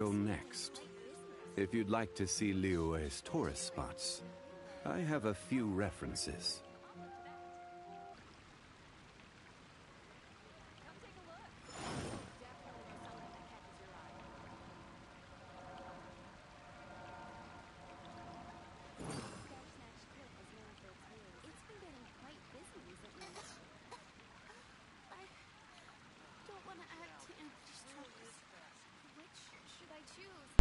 go next. If you'd like to see Liyue's tourist spots, I have a few references. It's been getting quite busy recently. I don't want to add to Anthony's troubles. Which should I choose?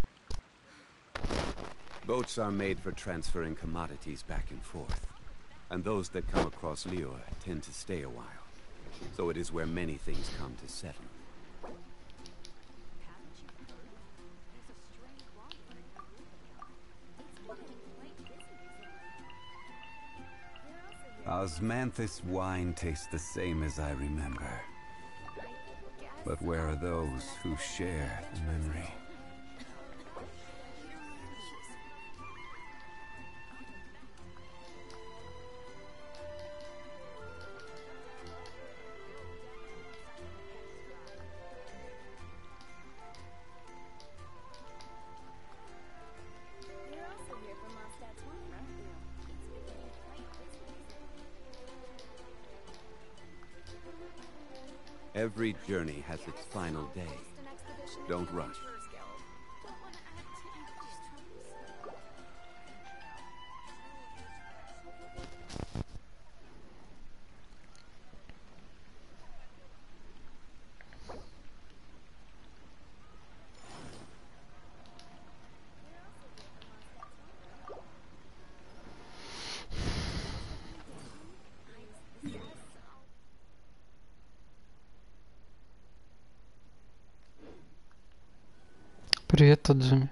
Boats are made for transferring commodities back and forth. And those that come across Liyue tend to stay a while. So it is where many things come to settle. Osmanthus wine tastes the same as I remember. But where are those who share the memory? Every journey has its final day. Don't rush. Привет,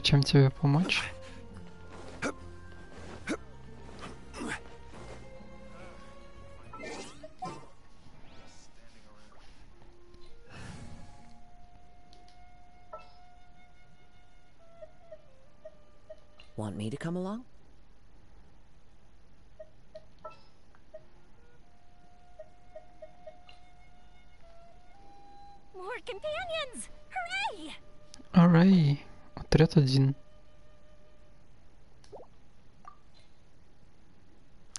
чем тебе помочь? один.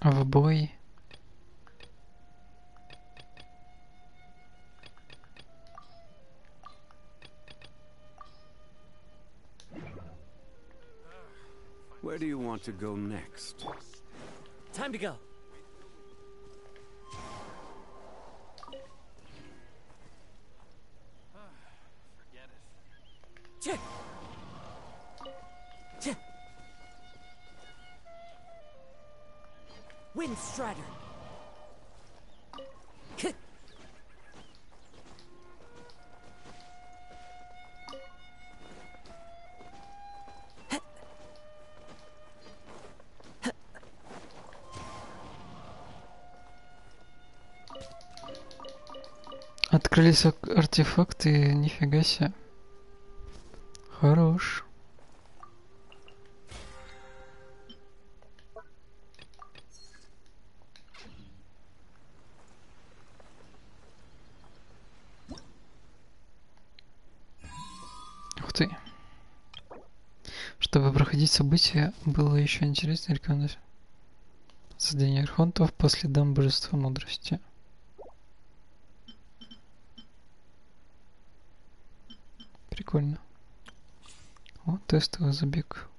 А в бой? Where do you want to go Ак- артефакты, нифига себе. Хорош. Ух ты. Чтобы проходить события, было еще интереснее рекомендация. Создание архонтов по следам божества мудрости. Прикольно. О, тестовый забег.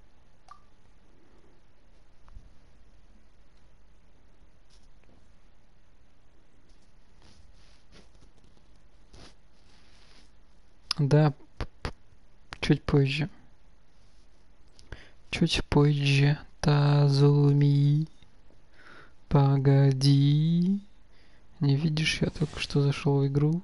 Да, чуть позже. Чуть позже. Тазуми. Погоди. Не видишь, я только что зашел в игру.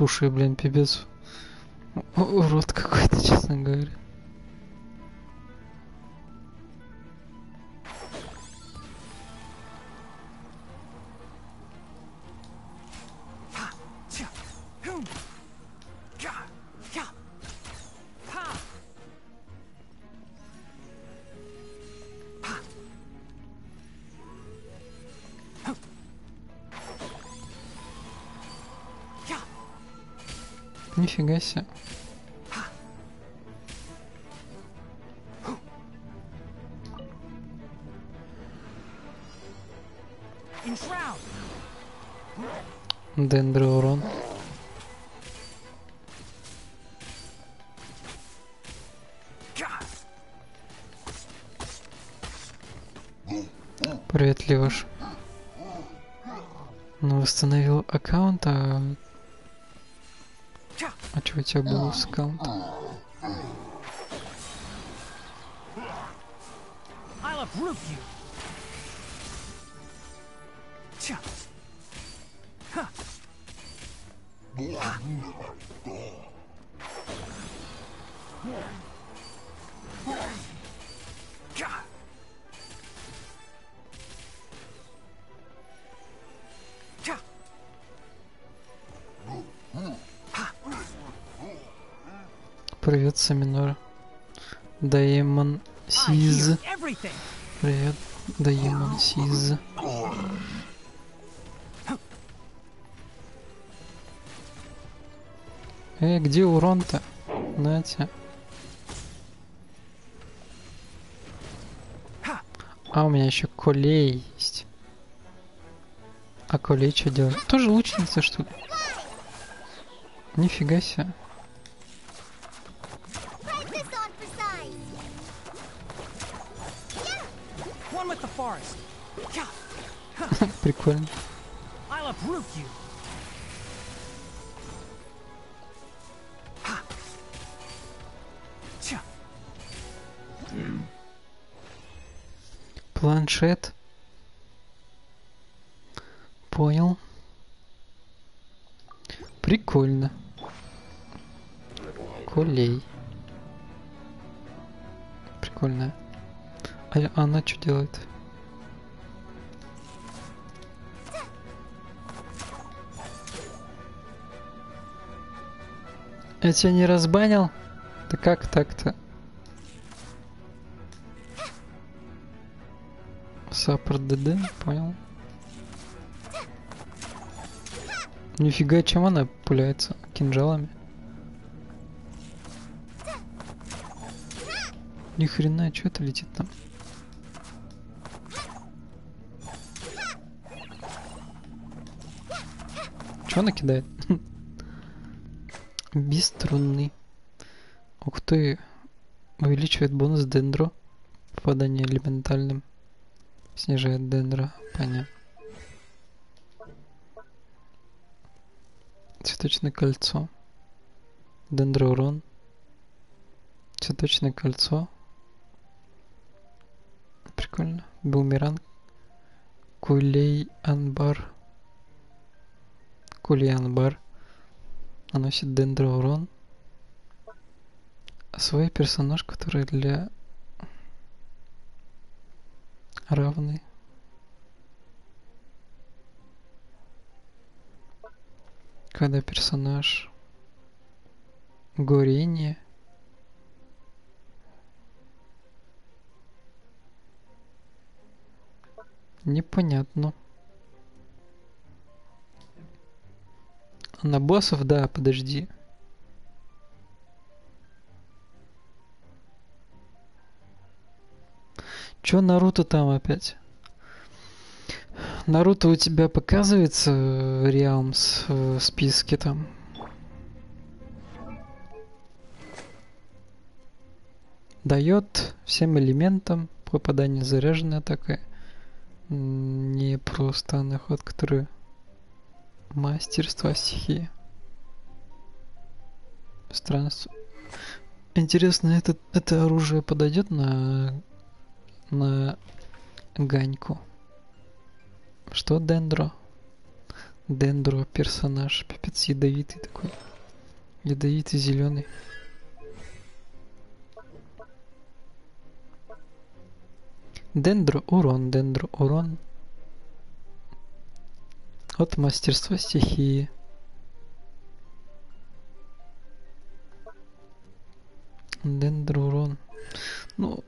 Уши, блин, пипец. У- тебя колей есть. А колей что делать? Тоже лучница, что ли? Нифига себе. Тебя не разбанил? Да как так-то? Саппорт ДД, понял. Нифига, чем она пуляется? Кинжалами? Ни хрена, что это летит там? Что она кидает? Бесструнный. Ух ты. Увеличивает бонус дендро. Попадание элементальным. Снижает дендро. Понятно. Цветочное кольцо. Дендроурон. Цветочное кольцо. Прикольно. Бумеранг. Кулей анбар. Кулей анбар. Наносит дендроурон. свой персонаж, который для равный. Когда персонаж горение непонятно. На боссов, да, подожди. Чё Наруто там опять? Наруто у тебя показывается в Реалмс в списке там? Дает всем элементам попадание заряженная такая. Не просто наход, который мастерство стихии. Странство. Интересно, это, это оружие подойдет на на Ганьку. Что Дендро? Дендро персонаж, пипец ядовитый такой. Ядовитый зеленый. Дендро урон, дендро урон. От мастерства стихии. Дендро урон. Ну,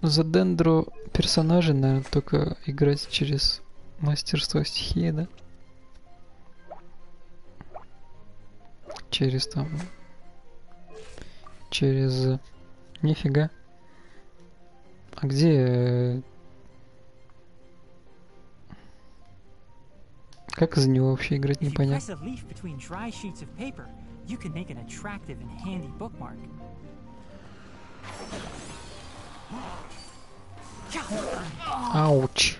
за дендро персонажей, наверное, только играть через мастерство стихии, да? Через там... Через... Нифига. А где... Как за него вообще играть, непонятно. Ауч.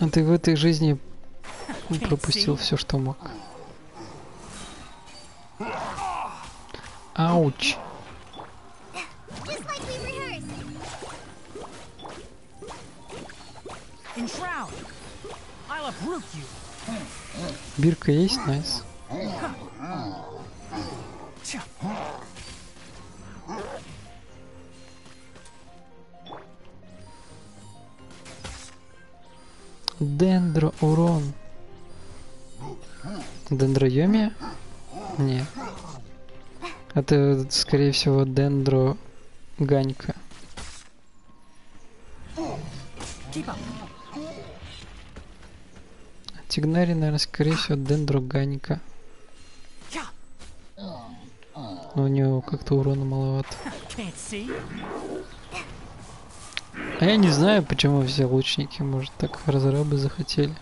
А ты в этой жизни пропустил все, что мог. Ауч. Just like we rehearsed. Enshroud. I'll uproot you. Бирка есть? Nice. Дендро урон. Дендроемия? Не. Это, скорее всего, дендро ганька. Тигнари, наверное, скорее всего, дендро ганька. Но у него как-то урона маловато. А я не знаю, почему все лучники, может, так разрабы захотели.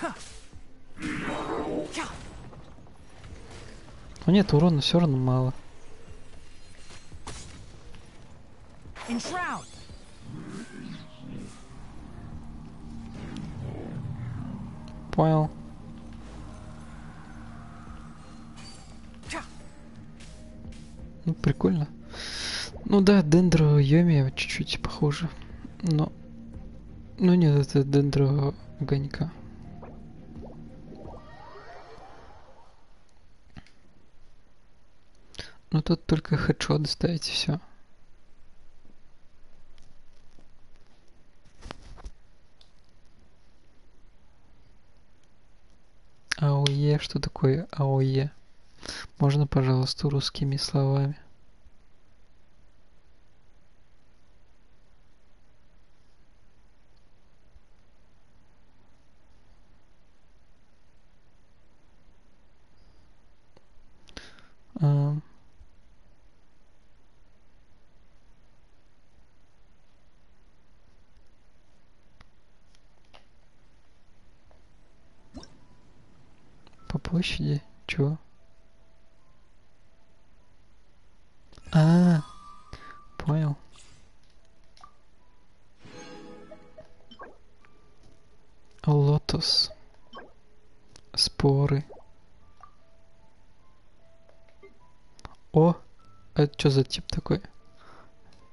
Ha. Ka. Но нет, урона все равно мало. Понял. Ну, прикольно. Ну да, дендро Йоми чуть-чуть похоже. Но... Ну нет, это дендро Ганька. Ну тут только хедшот ставить все. АОЕ, что такое АОЕ? Можно, пожалуйста, русскими словами? Площади? Чего? А, понял. Лотос. Споры. О, это что за тип такой?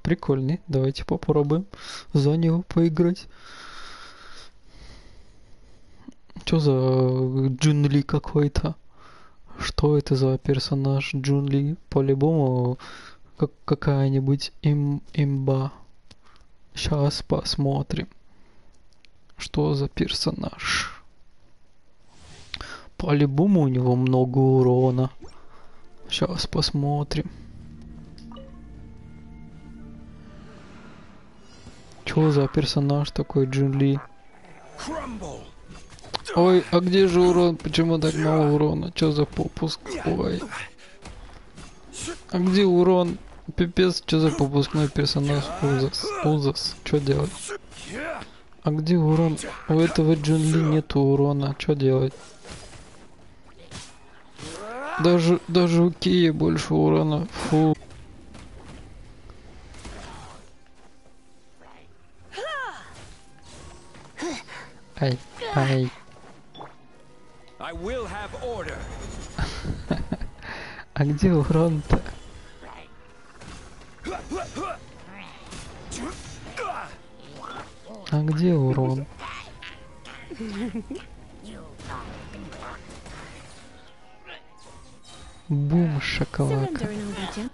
Прикольный. Давайте попробуем за него поиграть. Что за Джун Ли какой-то? Что это за персонаж Джун Ли? По-любому как какая-нибудь им имба. Сейчас посмотрим. Что за персонаж? По-любому у него много урона. Сейчас посмотрим. Чё за персонаж такой Джун Ли? Ой, а где же урон? Почему так мало урона? Чё за попуск? Ой. А где урон? Пипец, что за попускной персонаж? Ужас. Ужас. Что делать? А где урон? У этого Джун Ли нету урона. Что делать? Даже, даже у Кии больше урона. Фу. Ай, ай. А где урон-то? А где урон? Бум, get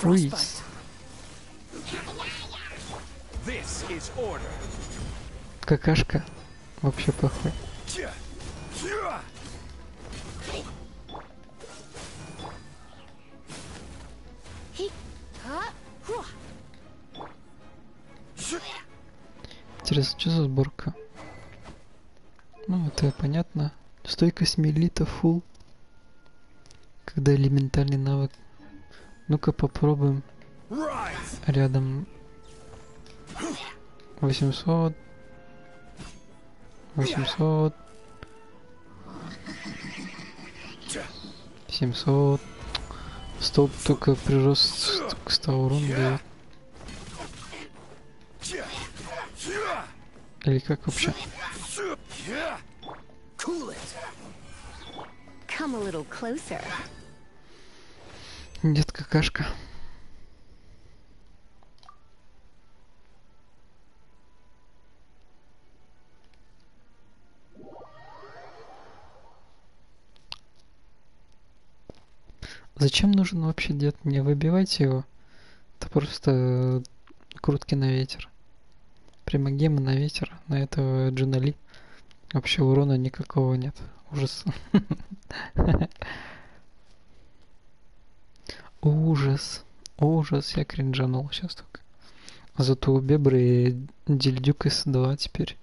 Фриз. Какашка. Вообще плохой. Интересно, что за сборка? Ну, это понятно. Стойкость милита фул. Когда элементальный навык. Ну-ка попробуем. Рядом 800. 800. 700. Стоп, только прирост к 100 урон дает. Или как вообще? Нет, какашка. Зачем нужен вообще дед? Не выбивайте его. Это просто э, крутки на ветер. Прямо гемы на ветер. На этого Джинали. Вообще урона никакого нет. Ужас. Ужас. Ужас. Я кринжанул сейчас только. Зато у Бебры Дильдюк С2 теперь.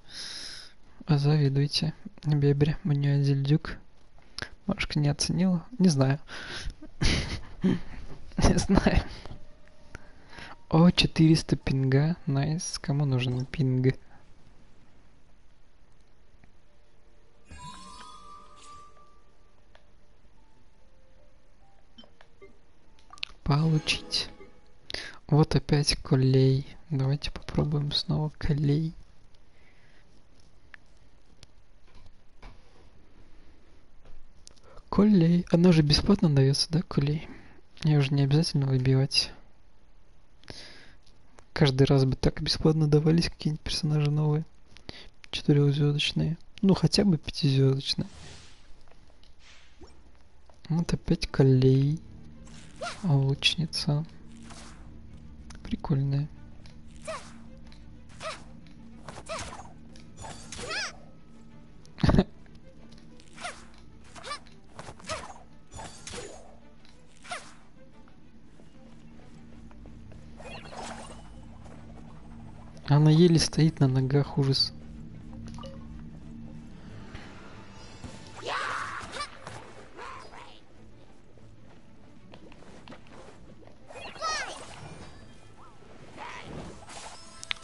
Завидуйте. Бебре. У нее Дильдюк. Машка не оценила. Не знаю. Не знаю. О, 400 пинга. Nice. Кому нужен пинг? Получить. Вот опять колей. Давайте попробуем снова колей. Колей. Она же бесплатно дается, да, колей? Ее уже не обязательно выбивать. Каждый раз бы так бесплатно давались какие-нибудь персонажи новые. Четырехзвездочные. Ну, хотя бы пятизвездочные. Вот опять колей. Лучница. Прикольная. Еле стоит на ногах, ужас.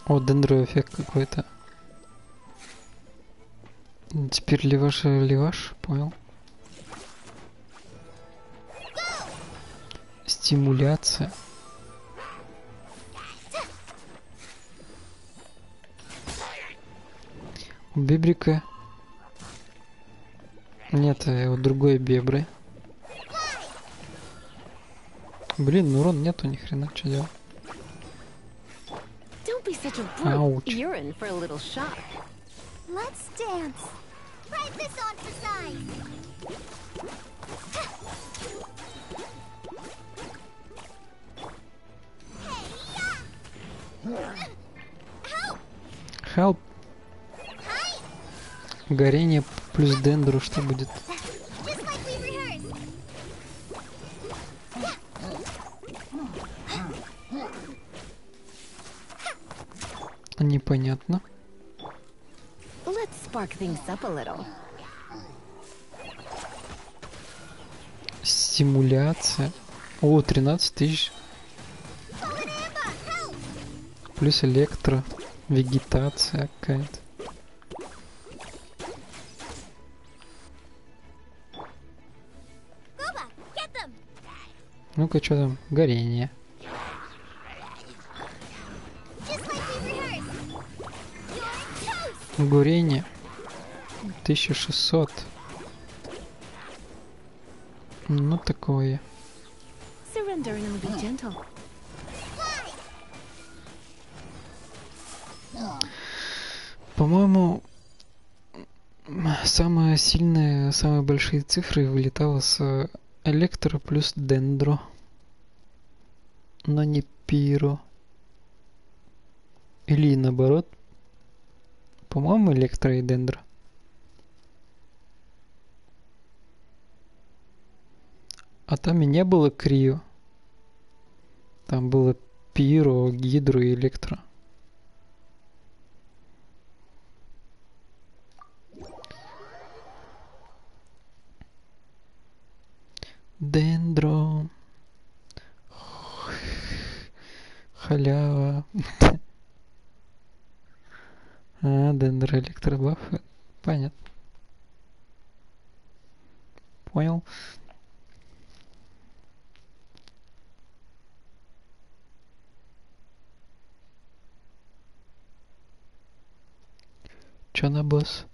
О, дендроэффект какой-то. Теперь леваш леваш, понял. Стимуляция. У Бибрика... Нет, э, у другой бебры. Блин, ну урон нету ни хрена, что делать? Shock. Let's dance. Try this on for size. Help. Горение плюс дендру, что будет? Непонятно. Стимуляция. О, 13 тысяч. Плюс электро. Вегетация какая-то. Ну-ка, что там? Горение. Горение. 1600. Ну, такое. По-моему, м, самые сильные, самые большие цифры вылетало с электро плюс дендро. Но не пиро. Или наоборот. По-моему, электро и дендро. А там и не было крио. Там было пиро, гидро и электро. Дендро. Халява. А, дендро электробаф. Понятно. Понял. Чё на босс?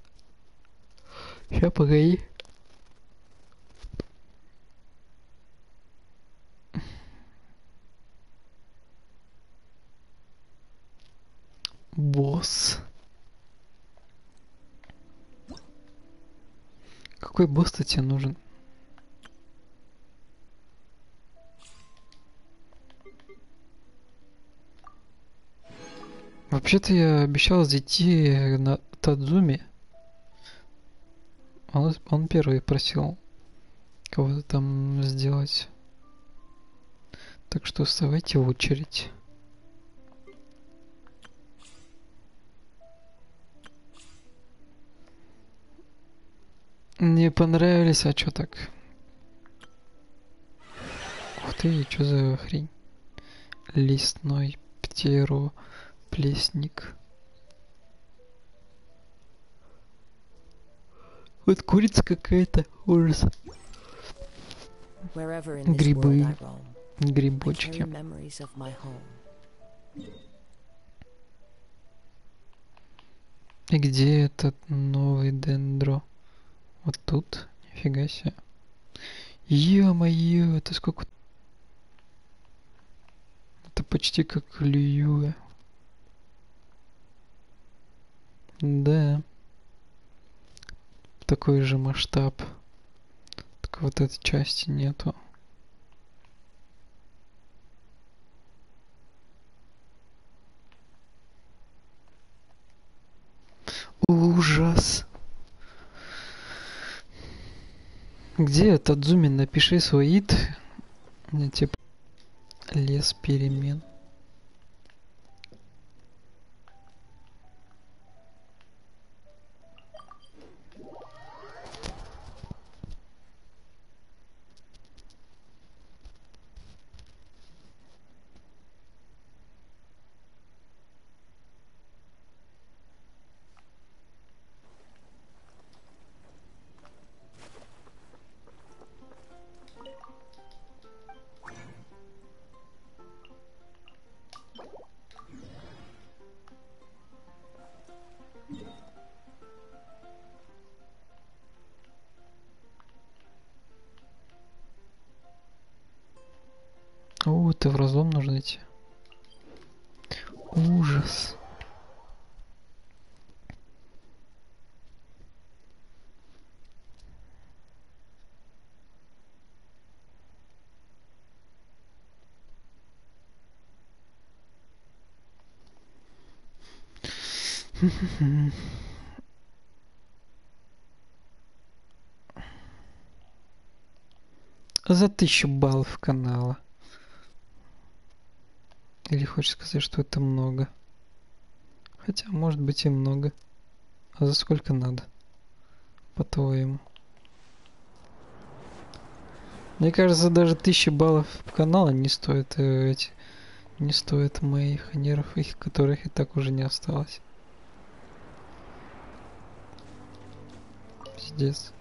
Ща, погоди. Босс. Какой босс-то тебе нужен? Вообще-то я обещал зайти на Тадзуми. Он, он первый просил кого-то там сделать. Так что вставайте в очередь. Не понравились, а чё так? Ух ты, что за хрень? Лесной птеро плесник. Вот курица какая-то, ужас. Грибы, грибочки. И где этот новый дендро? Вот тут? Нифига себе. Ё-моё, это сколько... Это почти как Льюэ. Да. Такой же масштаб. Только вот этой части нету. Ужас. Где этот зумин? Напиши свой ид. Тебе лес перемен. За тысячу баллов канала. Или хочешь сказать, что это много? Хотя, может быть и много. А за сколько надо? По-твоему? Мне кажется, даже тысячи баллов канала не стоит э, эти... Не стоит моих нервов, их которых и так уже не осталось. Пиздец.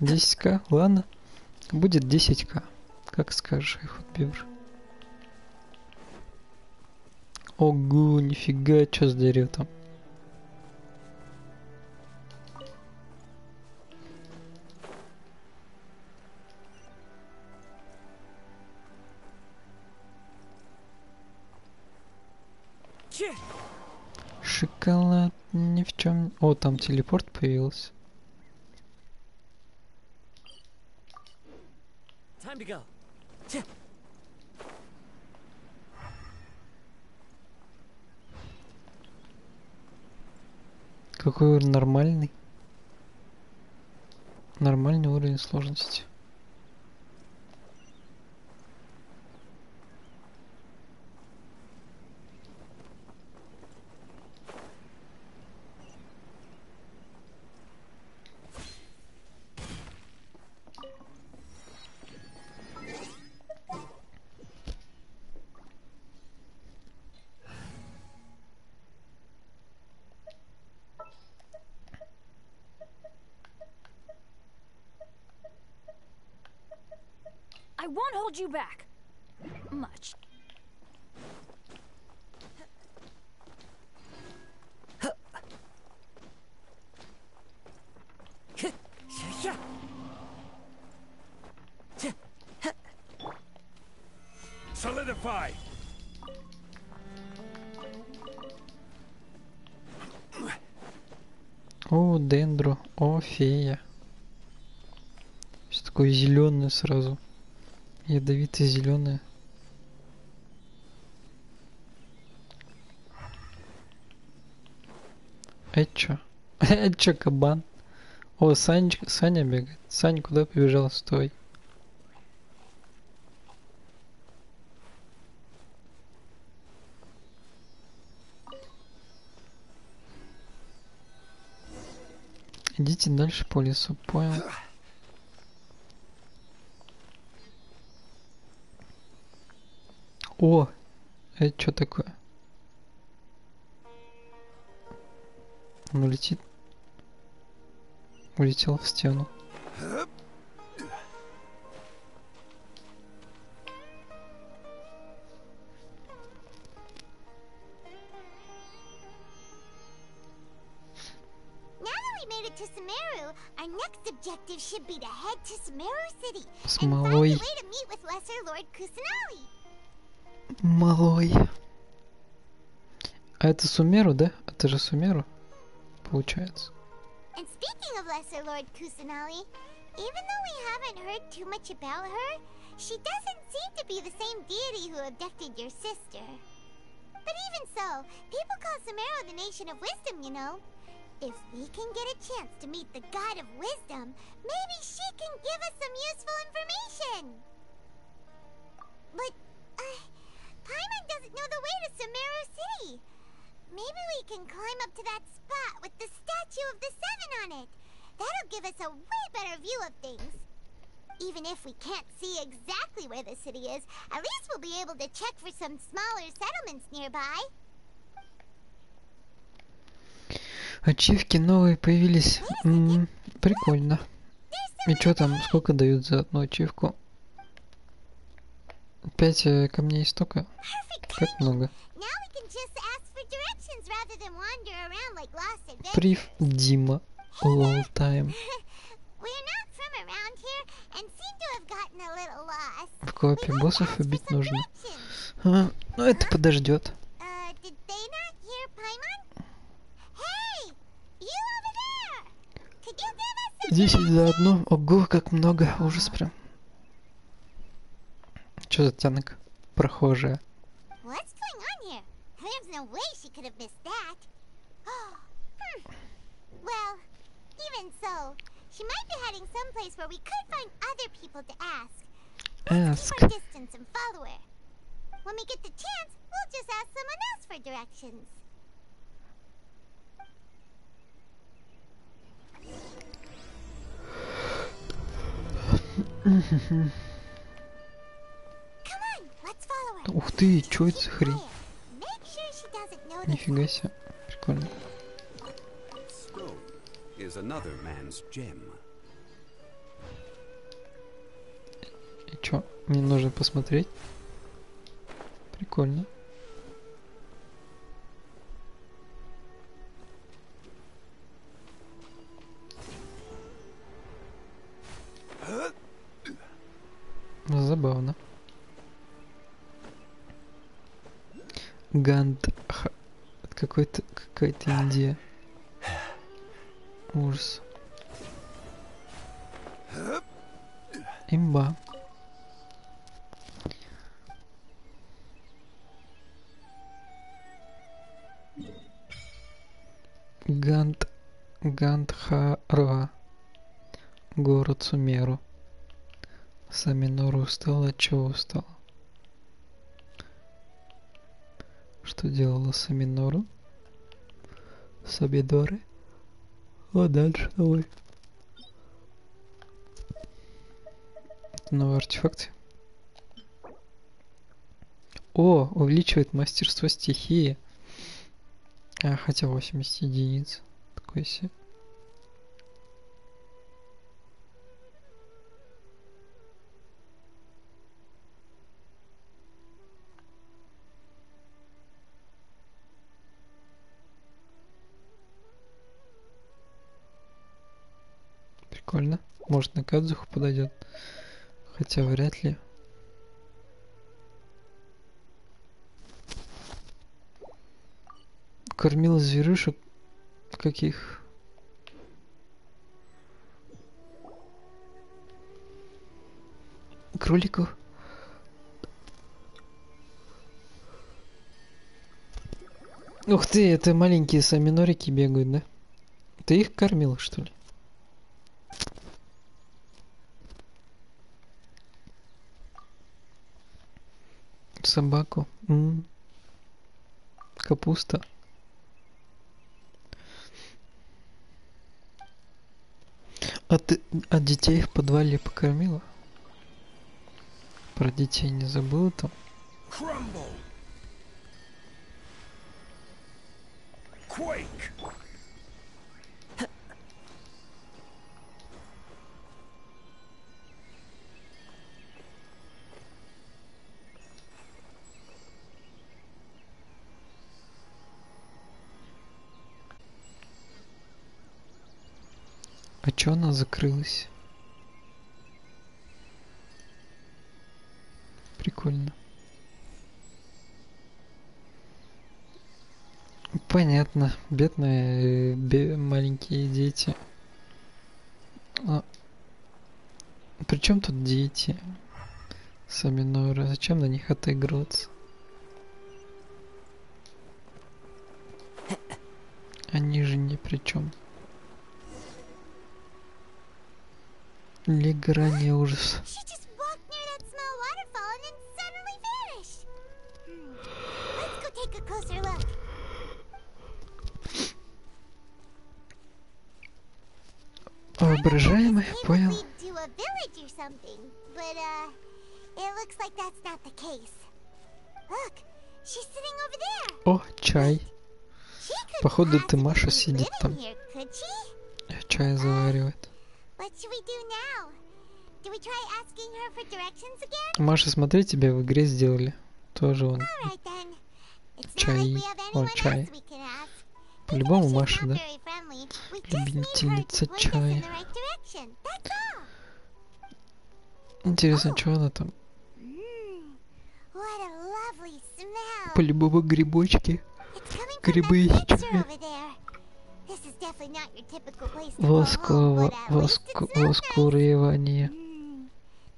Десять к, ладно. Будет 10к. Как скажешь, Айхот Ого, нифига, что с дерева там. Шоколад ни в чем. О, там телепорт появился. Time to go. Cheh. Уровень нормальный? Нормальный уровень сложности. Сразу. Ядовитое зеленое. Это чё? Это чё, кабан? О, Санечка, Саня бегает. Саня, куда побежал? Стой. Идите дальше по лесу, понял? О, это что такое? Он улетит. Улетел в стену. Малой. А это Сумеру, да? Это же Сумеру, получается. And speaking of Lesser Lord Kusanali, even though we haven't heard too much about her, she doesn't seem to be the same deity who abducted your sister. But even so, people call Sumeru the nation of wisdom, you know. If we can get a chance to meet the God of wisdom, maybe she can give us some useful information. But, uh, Paimon doesn't know the way to Sumeru City. Maybe we can climb up to that spot with the statue of the Seven on it. That'll give us a way better view of things. Even if we can't see exactly where the city is, at least we'll be able to check for some smaller settlements nearby. Ачивки новые появились. М, прикольно. There's И что там, сколько дают за одну ачивку? Пять э, камней столько? Как много? Прив Дима. Лол тайм. В коопе боссов убить нужно. А, ну это подождет. Uh, 10 за одну. Ого, как много. Ужас прям. Что за тянок? Прохожая. What's going on here? There's no way she could have missed that. hmm. Well, even so, she might be heading someplace where we could find other people to ask. Let's Ask. keep our distance and follow her. When we get the chance, we'll just ask someone else for directions. Come Ух ты, чё это за хрень? Нифига себе. Прикольно. И чё? Мне нужно посмотреть. Прикольно. Забавно. Ганд... ха- Это какой-то... какая-то Индия. Ужас. Имба. Гант... Гандхара. Город Сумеру. Саминору устал, от чего устал? Что делала Саминору? Сабидоры? А дальше давай. Это новый артефакт. О, увеличивает мастерство стихии. А, хотя 80 единиц. Такой себе. Прикольно. Может на Кадзуху подойдет. Хотя вряд ли. Кормила зверюшек каких? Кроликов? Ух ты, это маленькие саминорики бегают, да? Ты их кормил, что ли? Собаку. М. Капуста. А ты а детей в подвале покормила? Про детей не забыла там? Crumble. Quake. Чё она закрылась? Прикольно. Понятно. Бедные э, бе- маленькие дети. А... Причем тут дети? Саминоры. Зачем на них отыгрываться? Они же ни при чем. Closer look. Воображаемый, понял. uh. О, чай. Походу, ты Маша сидит там. Чай заваривает. Маша, смотри, тебя в игре сделали. Тоже он. Чай. О, чай. По-любому Маша, да? Любительница чая. Интересно, что она там? Mmm. По-любому грибочки. Грибы из чая. Over there. This is definitely not your typical place to go home, Восково, but at least воску, it's not nice. воскуревание. Mm.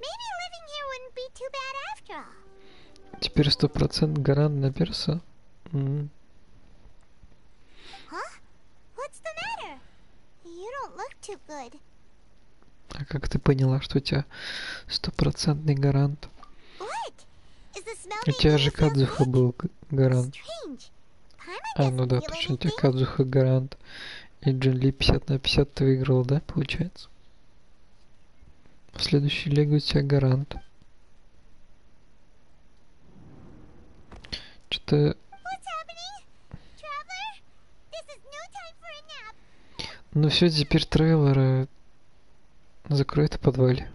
Maybe living here wouldn't be too bad after all. Теперь сто процент гарант на перса. М. Huh? А как ты поняла, что у тебя стопроцентный гарант? У тебя же Кадзуха был гарант. А, ну да, точно, у тебя. Кадзуха гарант. И Джин Ли 50 на 50 ты выиграл, да, получается? В следующей лего у тебя гарант. Что-то... Ну все, теперь трейлера закроет в подвале.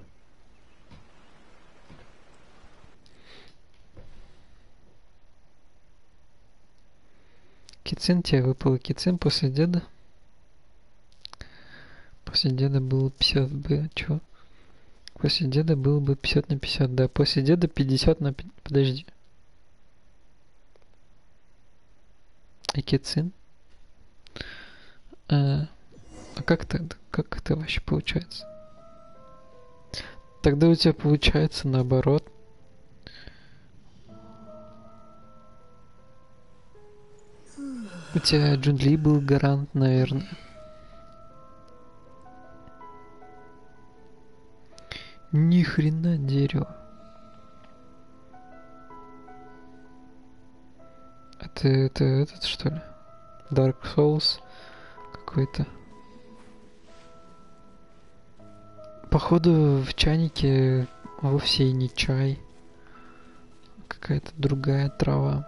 Кицин тебе выпал кицин после деда. После деда было 50 бы, чё? После деда было бы 50 на 50, да. После деда 50 на... Подожди. И кицин? А, а как это, как это вообще получается? Тогда у тебя получается наоборот. У тебя Джунли был гарант, наверное. Ни хрена дерево. Это, это этот что ли? Dark Souls какой-то. Походу в чайнике вовсе и не чай. Какая-то другая трава.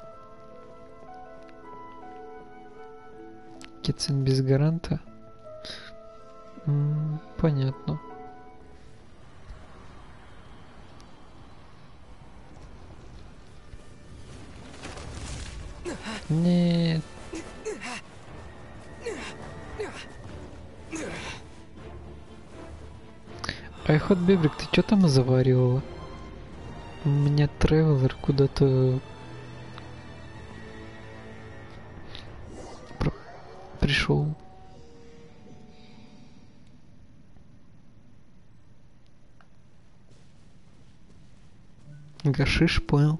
Кицин без гаранта? М, понятно. Нет. Айхот Бебрик, ты что там заваривала? У меня тревелер куда-то про- пришел. Гашиш, понял.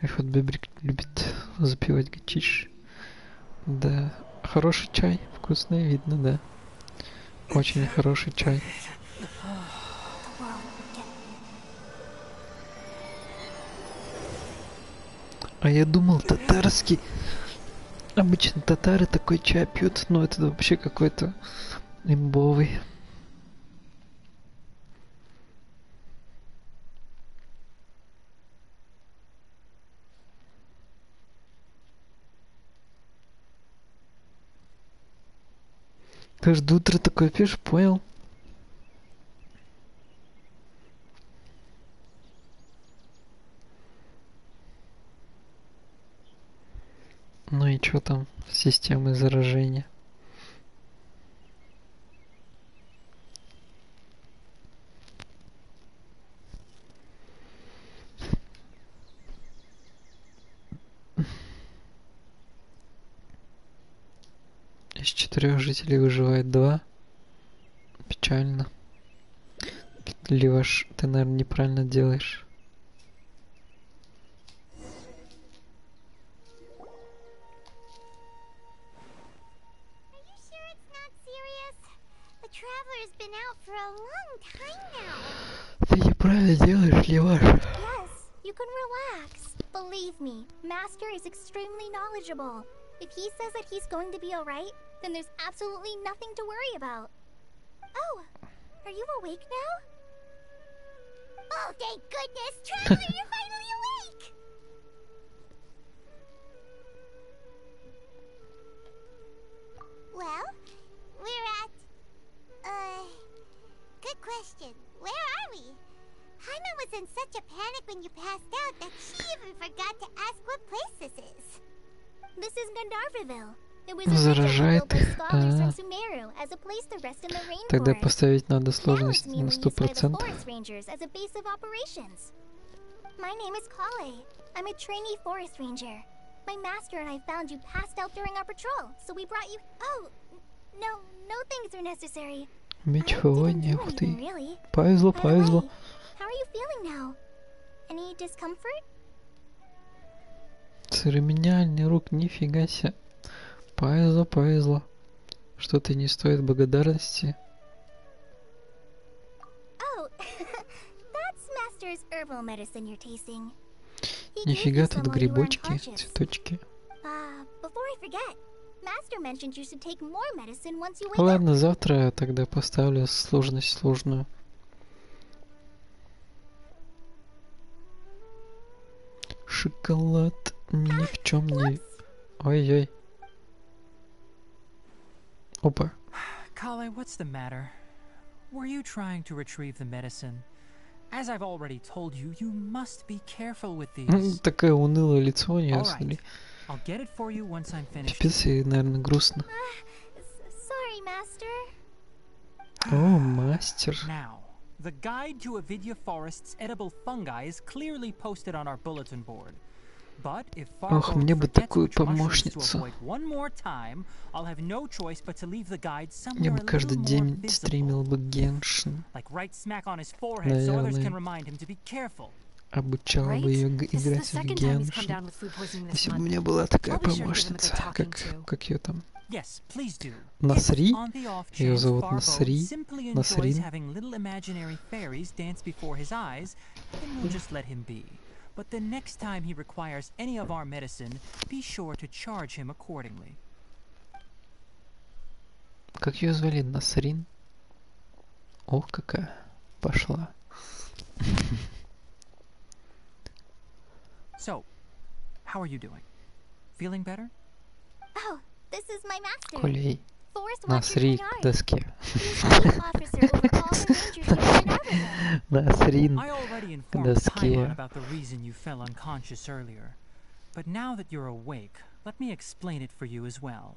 Айхот Бебрик любит запивать гачиш. Да, хороший чай, вкусный, видно, да. Очень хороший чай. А я думал, татарский. Обычно татары такой чай пьют, но это вообще какой-то имбовый. Каждое утро такое пишешь, понял? Ну и что там с системой заражения? Из жителей выживает два. Печально. Ливаш, ты, наверное, неправильно делаешь. Ты неправильно делаешь, Ливаш. Yes, you can relax. Believe me, Master is extremely knowledgeable. If he says that he's going to be alright, then there's absolutely nothing to worry about. Oh, are you awake now? Oh, thank goodness! Traveler, you're finally awake! Well, we're at... Uh... Good question. Where are we? Hyman was in such a panic when you passed out that she even forgot to ask what place this is. This is Gandarvaville. Заражает их. А, тогда поставить надо сложность на mainly сто used by the процентов. forest rangers as a base of operations. My name is Kale. I'm a trainee forest ranger. My master and I found you passed out during our patrol, so we brought you. Oh, no, no things are necessary. Меч do ух ты. Повезло, повезло. how are you feeling now? Any discomfort? Церемониальный рук, нифига себе. Повезло, повезло. Что-то не стоит благодарности. Oh, Нифига тут грибочки, цветочки. Uh. Ладно, завтра я тогда поставлю сложность сложную. Шоколад ни в чем не... Ой-ой. Опа. Kale, what's the matter? Were you trying to retrieve the medicine? As I've already told you, you must be careful with М, these. Такое унылое лицо у нее, Alright. смотри. I'll get it for you once I'm finished. Пипец, ей, наверное, грустно. S- sorry, Master. О, мастер. Now, the guide to Avidya Forest's edible fungi is clearly posted on our bulletin board. But if Ох, мне бы такую помощницу. avoid one more time, I'll have no choice but to leave the guide Я somewhere бы каждый день стримил бы Геншин. Наверное. Обучала Right? бы ее This is the играть в second time he's come Геншин. down with food poisoning this Если бы у month. меня была такая помощница, как, как ее там. Насри? Chance зовут Насри? Насрин? having little imaginary fairies dance before his eyes, then we'll just let him be. But the next time he requires any of our medicine, be sure to charge him accordingly. Как ее звали? Насрин? Ох, какая пошла. So, how are you doing? Feeling better? Oh, this is my master. Колей. Nasrin Daskiya. Nasrin Daskiya. about the reason you fell unconscious earlier. But now that you're awake, let me explain it for you as well.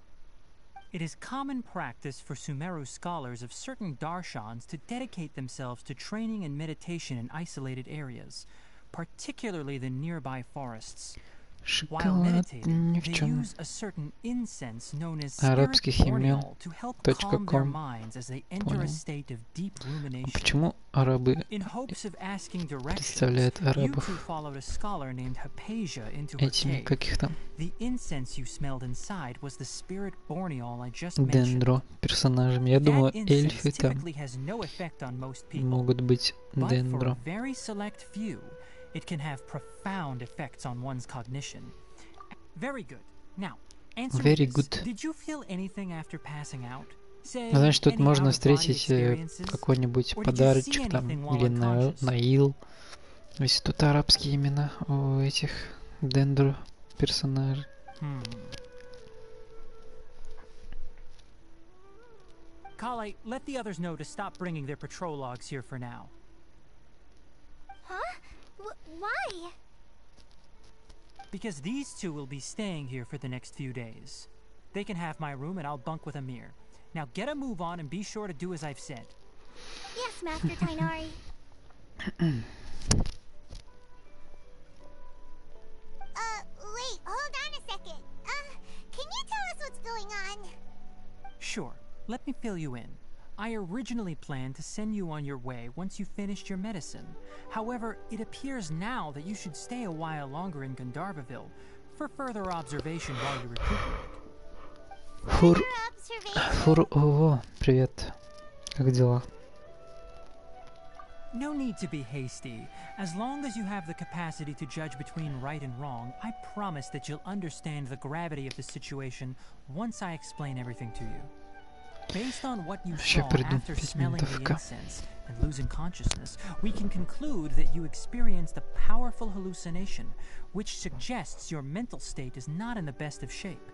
It is common practice for Sumeru scholars of certain darshans to dedicate themselves to training and meditation in isolated areas, particularly the nearby forests. Шоколад ни в чем. Арабских имен. enter Понял. А почему арабы представляют арабов этими, cave. как их там, The incense you smelled inside was the spirit borneol I just mentioned. дендро персонажами? Я incense эльфы там могут быть дендро. It can have profound effects on one's cognition. Very good. Now, answer Very good. Did you feel anything after passing out? Значит, тут можно встретить э, какой-нибудь подарочек там, или на? Наил. Если тут арабские имена у этих дендро персонажей. Hmm. Kale, let the others know to stop bringing their patrol logs here for now. Why? Because these two will be staying here for the next few days. They can have my room and I'll bunk with Amir. Now get a move on and be sure to do as I've said. Yes, Master Tainari. Uh, wait, hold on a second. Uh, can you tell us what's going on? Sure, let me fill you in. I originally planned to send you on your way once you finished your medicine. However, it appears now that you should stay a while longer in Gandharvaville for further observation while you recuperate. Фур, Further observation. фур, ого, привет. Как дела? No need to be hasty. As long as you have the capacity to judge between right and wrong, I promise that you'll understand the gravity of the situation once I explain everything to you. Based on what you saw after smelling the incense and losing consciousness, we can conclude that you experienced a powerful hallucination, which suggests your mental state is not in the best of shape.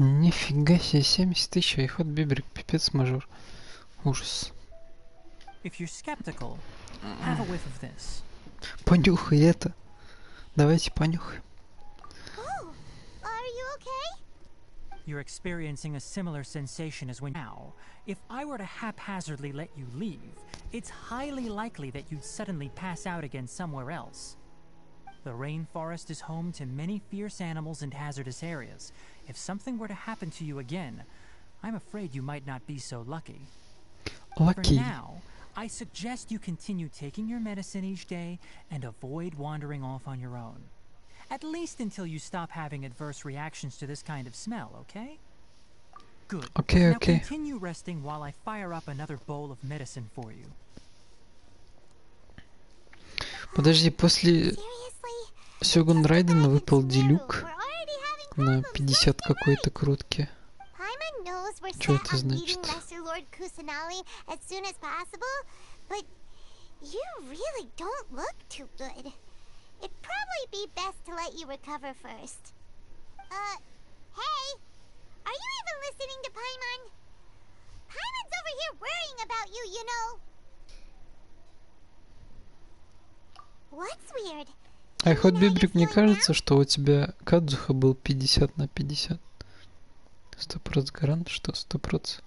Нифига себе, 70 тысяч, айфот бибрик, пипец мажор. Ужас. If you're skeptical, have a whiff of this. Понюхай это. Давайте понюхаем. Oh, are you okay? You're experiencing a similar sensation as when now. If I were to haphazardly let you leave, it's highly likely that you'd suddenly pass out again somewhere else. The rainforest is home to many fierce animals and hazardous areas. If something were to happen to you again, I'm afraid you might not be so lucky. For Лаки. now, I suggest you continue taking your medicine each day and avoid wandering off on your own. At least until you stop having adverse reactions to this kind of smell, okay? Good. Окей, now окей. continue resting while I fire up another bowl of medicine for you. Подожди, после Seriously? Сёгун Райдена выпал делюк We're already having на problems, 50 don't you какой-то крутки. Paimon knows we're Чё set это on meeting значит? Lesser Lord Kusanali as soon as possible, but you really don't look too good. It'd probably be best to let you recover first. Uh, hey! Are you even listening to Paimon? Paimon's over here worrying about you, you know. What's weird? Айхот Бибрик, мне кажется, что у тебя Кадзуха был 50 на 50. Сто проц гарант, что сто проц.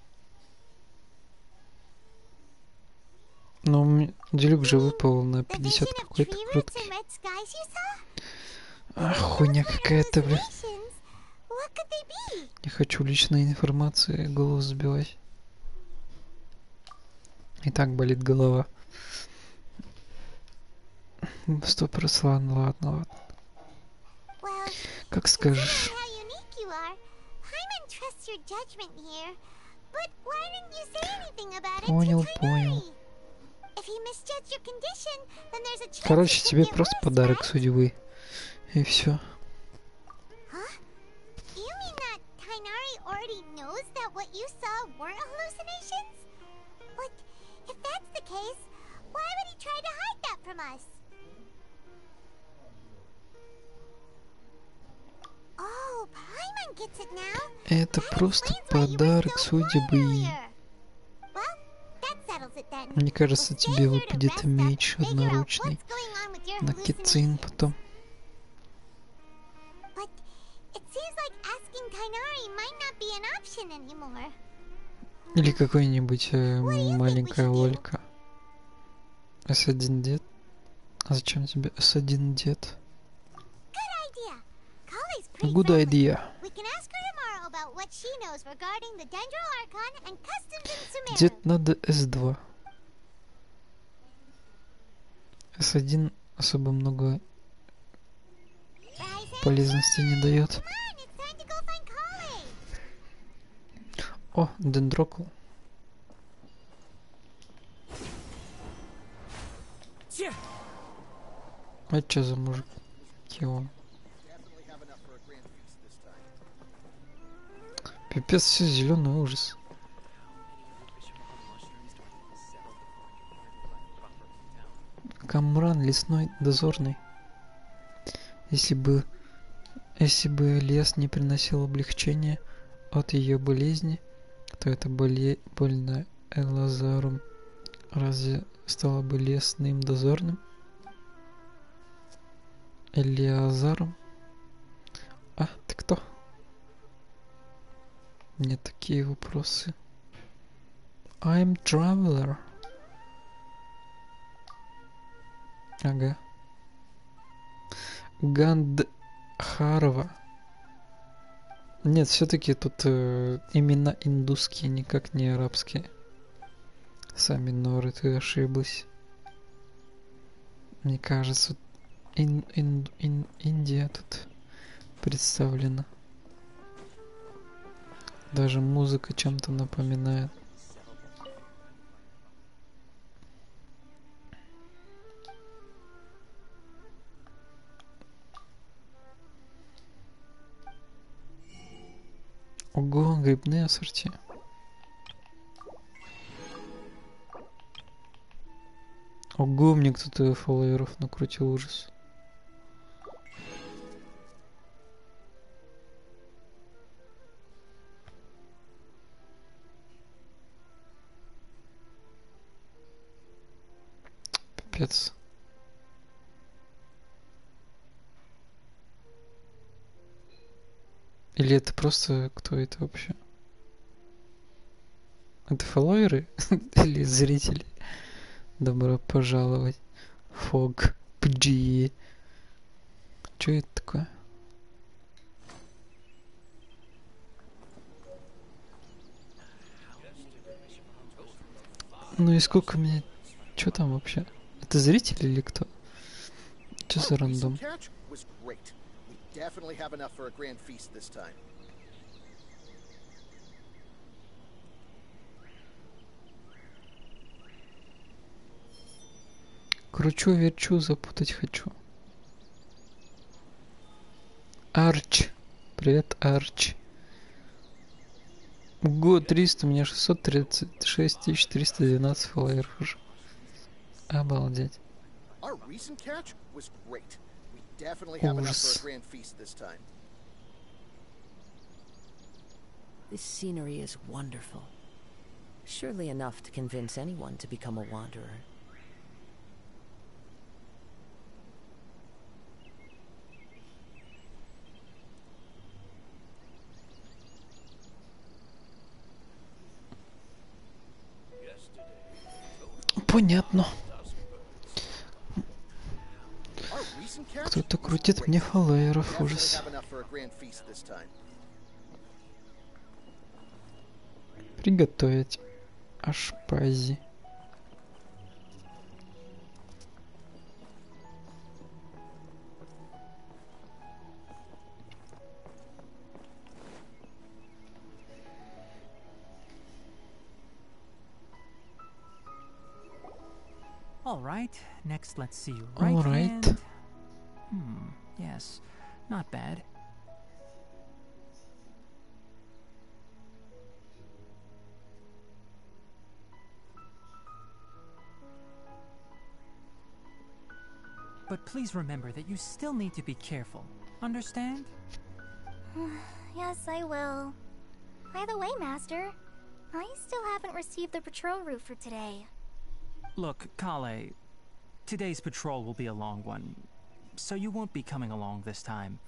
Но у меня делюк же выпал на The 50 vision of какой-то tree roots крутки. and red skies you saw? А, Those хуйня какая-то, бля. hallucinations. What could they be? Не хочу личной информации голову забивать. И так болит голова. Didn't you say anything about it Понял, понял. Короче, тебе просто подарок судьбы. И все. Why would he try to hide that from us? Это просто подарок it then. Мне кажется, тебе выпадет меч одноручный what's going on with your на кицин hallucinations. потом. Или какой-нибудь э, маленькая should do? Олька. С1 дед. А зачем тебе С1 дед? Good idea. We can ask her tomorrow about what she knows regarding the Dendro Archon and customs in Sumeru. Дед надо С2. С1 особо много полезности не дает. О, дендрокл. А чё за мужик? Кион. Пипец, все зеленый ужас. Камран, лесной дозорный. Если бы... Если бы лес не приносил облегчения от ее болезни, то это боле... больно Элазарум разве стало бы лесным дозорным? Элиазаром? А, ты кто? Мне такие вопросы. I'm traveler. Ага. Гандхарва. Нет, все-таки тут э, имена индусские, никак не арабские. Сами норы, ты ошиблась. Мне кажется, ин, ин, ин- Индия тут представлена. Даже музыка чем-то напоминает. Ого, грибные ассорти. Ого, мне кто-то фолловеров накрутил ужас. Капец. Или это просто кто это вообще? Это фолловеры или зрители? Добро пожаловать. Фог. PG. Что это такое? Ну и сколько мне... Что там вообще? Это зрители или кто? Что за рандом? Definitely have enough for a grand feast this time. Кручу, верчу, запутать хочу. Арч. Привет, Арч. Год 300, у меня 636 тысяч 312 фолловеров уже. Обалдеть. Our recent catch was great. We definitely have enough for a grand feast this time. This scenery is wonderful. Surely enough to convince anyone to become a wanderer. Понятно. Кто-то крутит мне фолловеров, ужас. Приготовить ашпази. All right, next let's see. Right All right. hand. Hmm, yes, not bad. But please remember that you still need to be careful. Understand? yes, I will. By the way, Master, I still haven't received the patrol route for today. Look, Kale, today's patrol will be a long one, so you won't be coming along this time.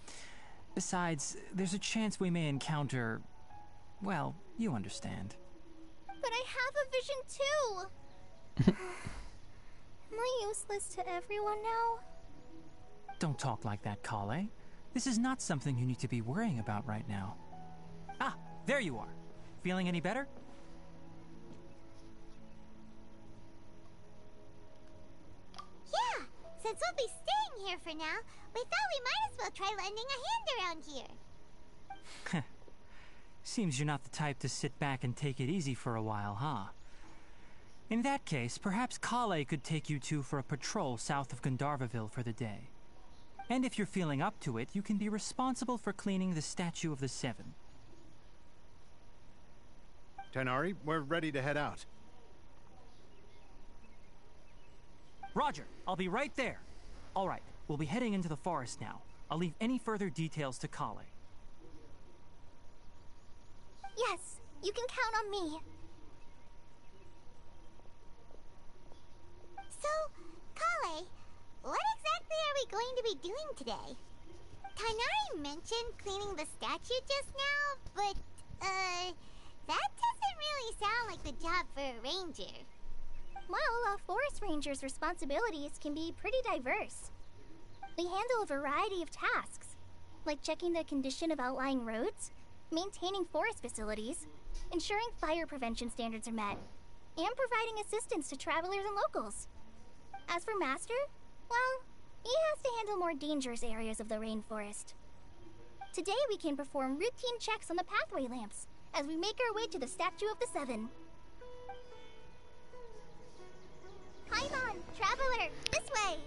Besides, there's a chance we may encounter. Well, you understand. But I have a vision too! Am I useless to everyone now? Don't talk like that, Kale. This is not something you need to be worrying about right now. Ah, there you are. Feeling any better? Since we'll be staying here for now, we thought we might as well try lending a hand around here. Seems you're not the type to sit back and take it easy for a while, huh? In that case, perhaps Kale could take you two for a patrol south of Gandharvaville for the day. And if you're feeling up to it, you can be responsible for cleaning the Statue of the Seven. Tenari, we're ready to head out. Roger, I'll be right there. All right, we'll be heading into the forest now. I'll leave any further details to Kale. Yes, you can count on me. So, Kale, what exactly are we going to be doing today? Tainari mentioned cleaning the statue just now, but, uh, that doesn't really sound like the job for a ranger. Well, a forest ranger's responsibilities can be pretty diverse. We handle a variety of tasks, like checking the condition of outlying roads, maintaining forest facilities, ensuring fire prevention standards are met, and providing assistance to travelers and locals. As for Master, well, he has to handle more dangerous areas of the rainforest. Today we can perform routine checks on the pathway lamps as we make our way to the Statue of the Seven. Paimon, traveler, this way!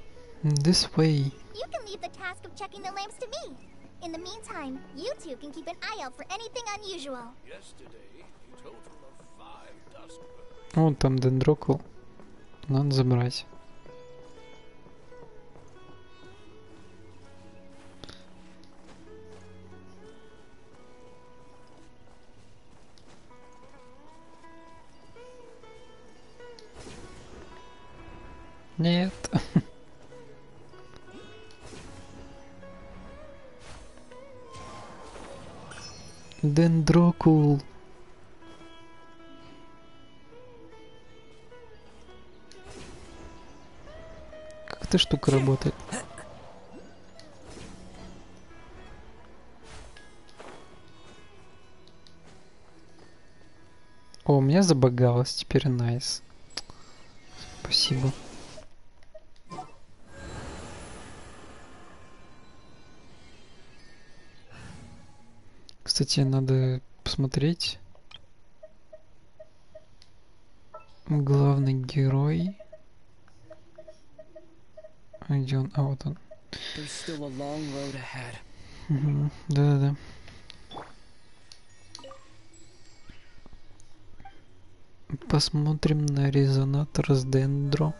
This way. You can leave the task of checking the lamps to me. In the meantime, you two can keep an eye out for anything unusual. Yesterday, a total of five dusk Вон там дендрокл. Надо забрать. Нет. Дендрокул. Как эта штука работает? О, у меня забагалось, теперь найс. Спасибо. Кстати, надо посмотреть. Главный герой. А Где он? А вот он. Да-да-да. Посмотрим на резонатор с дендро.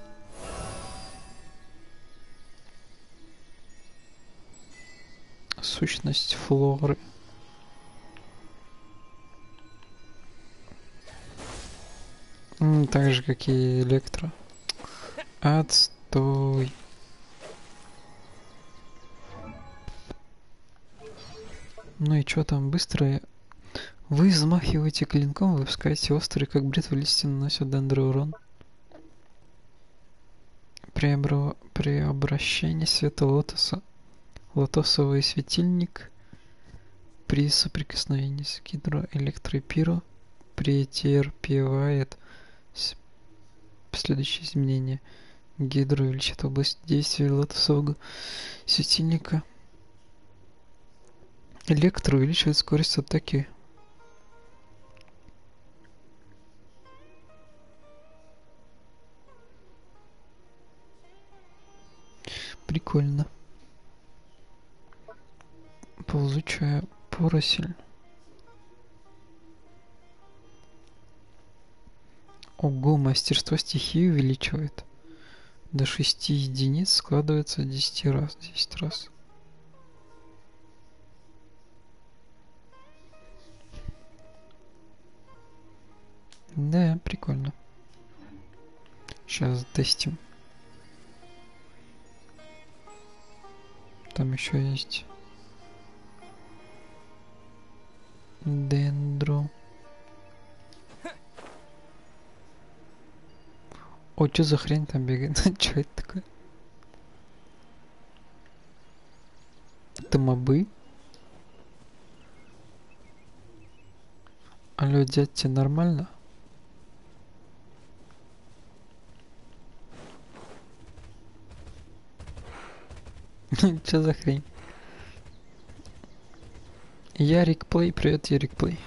Сущность флоры. Так же, как и электро. Отстой. Ну и чё там, быстро вы взмахиваете клинком, выпускаете острый, как бритва листья, наносят дендроурон. При, обра- при обращении света лотоса, лотосовый светильник, при соприкосновении с гидроэлектропиро претерпевает следующие изменения. Гидро увеличит область действия лотосового светильника. Электро увеличивает скорость атаки Прикольно. Ползучая поросль. Ого, мастерство стихии увеличивает. До 6 единиц складывается 10 раз. 10 раз. Да, прикольно. Сейчас тестим. Там еще есть дендро. О, что за хрень там бегает? что это такое? Это мобы? Алло, дядь, тебе нормально? Что за хрень? Ярик Плей, привет, Ярик Плей.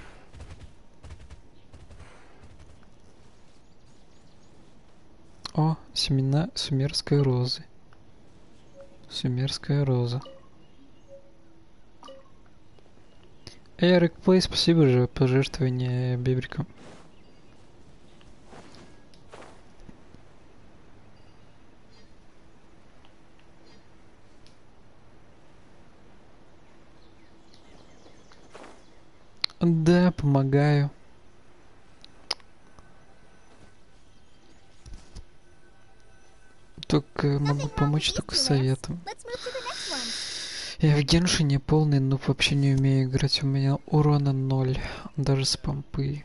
О, семена сумерской розы. Сумерская роза. Ярик Плей, спасибо же пожертвование бибриком. Да, помогаю. Только могу помочь только советом. Я в Геншине полный, но вообще не умею играть. У меня урона ноль, даже с помпы.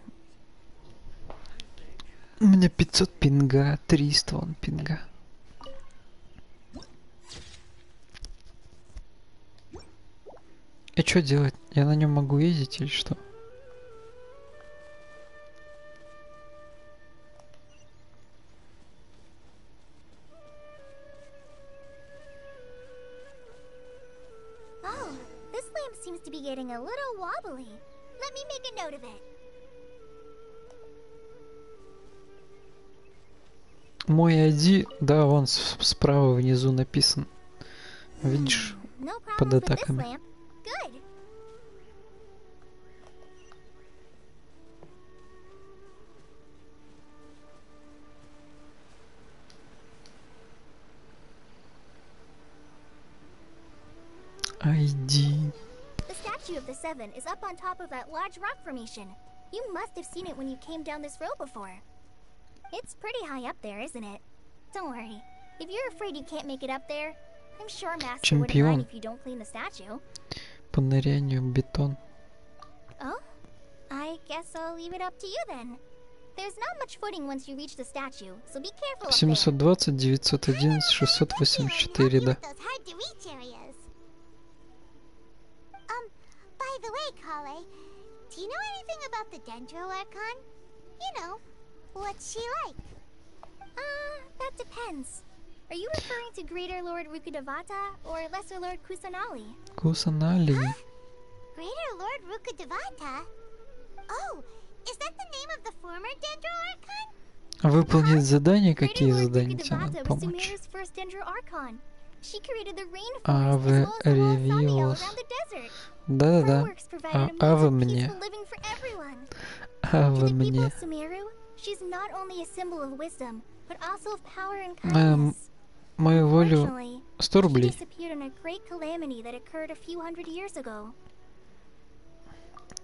У меня 500 пинга, 300 вон пинга. И что делать? Я на нем могу ездить или что? Да, вон справа внизу написан. Видишь, под атаками. ID. The statue of the Seven is up on top of that large rock formation. You must have seen it when you came down this road before. It's pretty high up there, isn't it? Don't worry. If you're afraid you can't make it up there, I'm sure Master wouldn't Чемпион. mind if you don't clean the statue. По нырянию в бетон. Oh? I guess I'll leave it up to you then. There's not much footing once you reach the statue, so be careful up there. 720, 911, 684, да. Those hard to reach areas. Um, by the way, Kale, do you know anything about the Dendro Archon? You know, what's she like? Uh, that depends. Are you referring to Greater Lord Rukudavata or Lesser Lord Kusanali? Кусанали. Greater Lord Rukudavata? Oh, is that the name of the former Dendro Archon? Выполнить задания. Greater Какие Lord задания тебе Rukudavata надо was помочь? Sumeru's first Dendro Archon. She created the rainforest Ave as well as the wall of Samiel Revios. around the desert. Да-да-да. Her works А, provided a Ава means of мне. peaceful living for everyone. Ава To the people мне. of Sumeru, she's not only a symbol of wisdom, but also of power and Эм, kindness. мою волю Unfortunately, 100 she рублей. disappeared in a great calamity that occurred a few hundred years ago.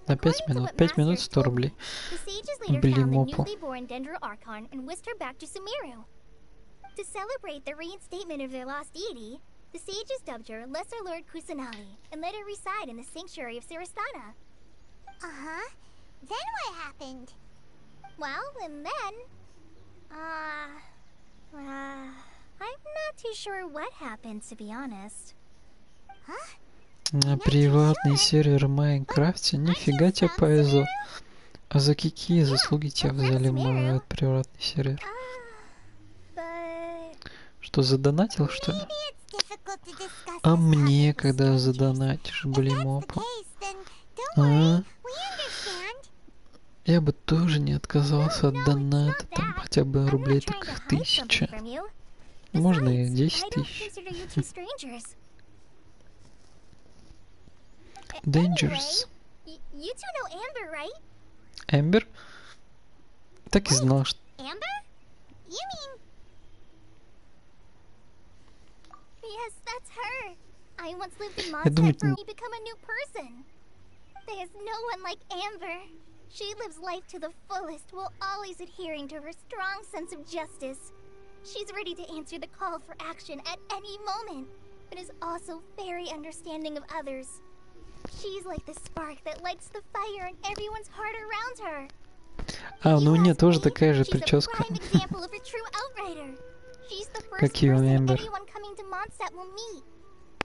На 5 According to минут. what 5 минут Masters 100 told рублей. me, The sages later Блин, found the мопу. newly born Dendro Archon and whisked her back to Sumeru. To celebrate the reinstatement of their lost deity, the sages dubbed her Lesser Lord Kusanali and let her reside in the sanctuary of Siristana. Uh-huh. Then what happened? Well, and then, uh, uh, I'm not too sure what happened, to be honest. Huh? На приватный сервер Майнкрафте? Нифига тебе повезло. А за какие заслуги тебя взяли мой приватный сервер? Что, задонатил, что ли? А мне, когда задонатишь, блин, don't А? Я бы тоже не отказался от доната, там хотя бы рублей так тысяча. Можно и Besides, 10 I don't тысяч. Dangerous. Эмбер? Так и знал, что... Я думаю. There's no one like Amber. She lives life to the fullest while always adhering to her strong sense of justice. She's ready to answer the call for action at any moment, but is also very understanding of others. She's like the spark that lights the fire in everyone's heart around her. А, ну у нее ask тоже me, такая же she's a прическа. prime example of a true outrider. She's the first Как и у person Эмбер. anyone coming to Mondstadt will meet.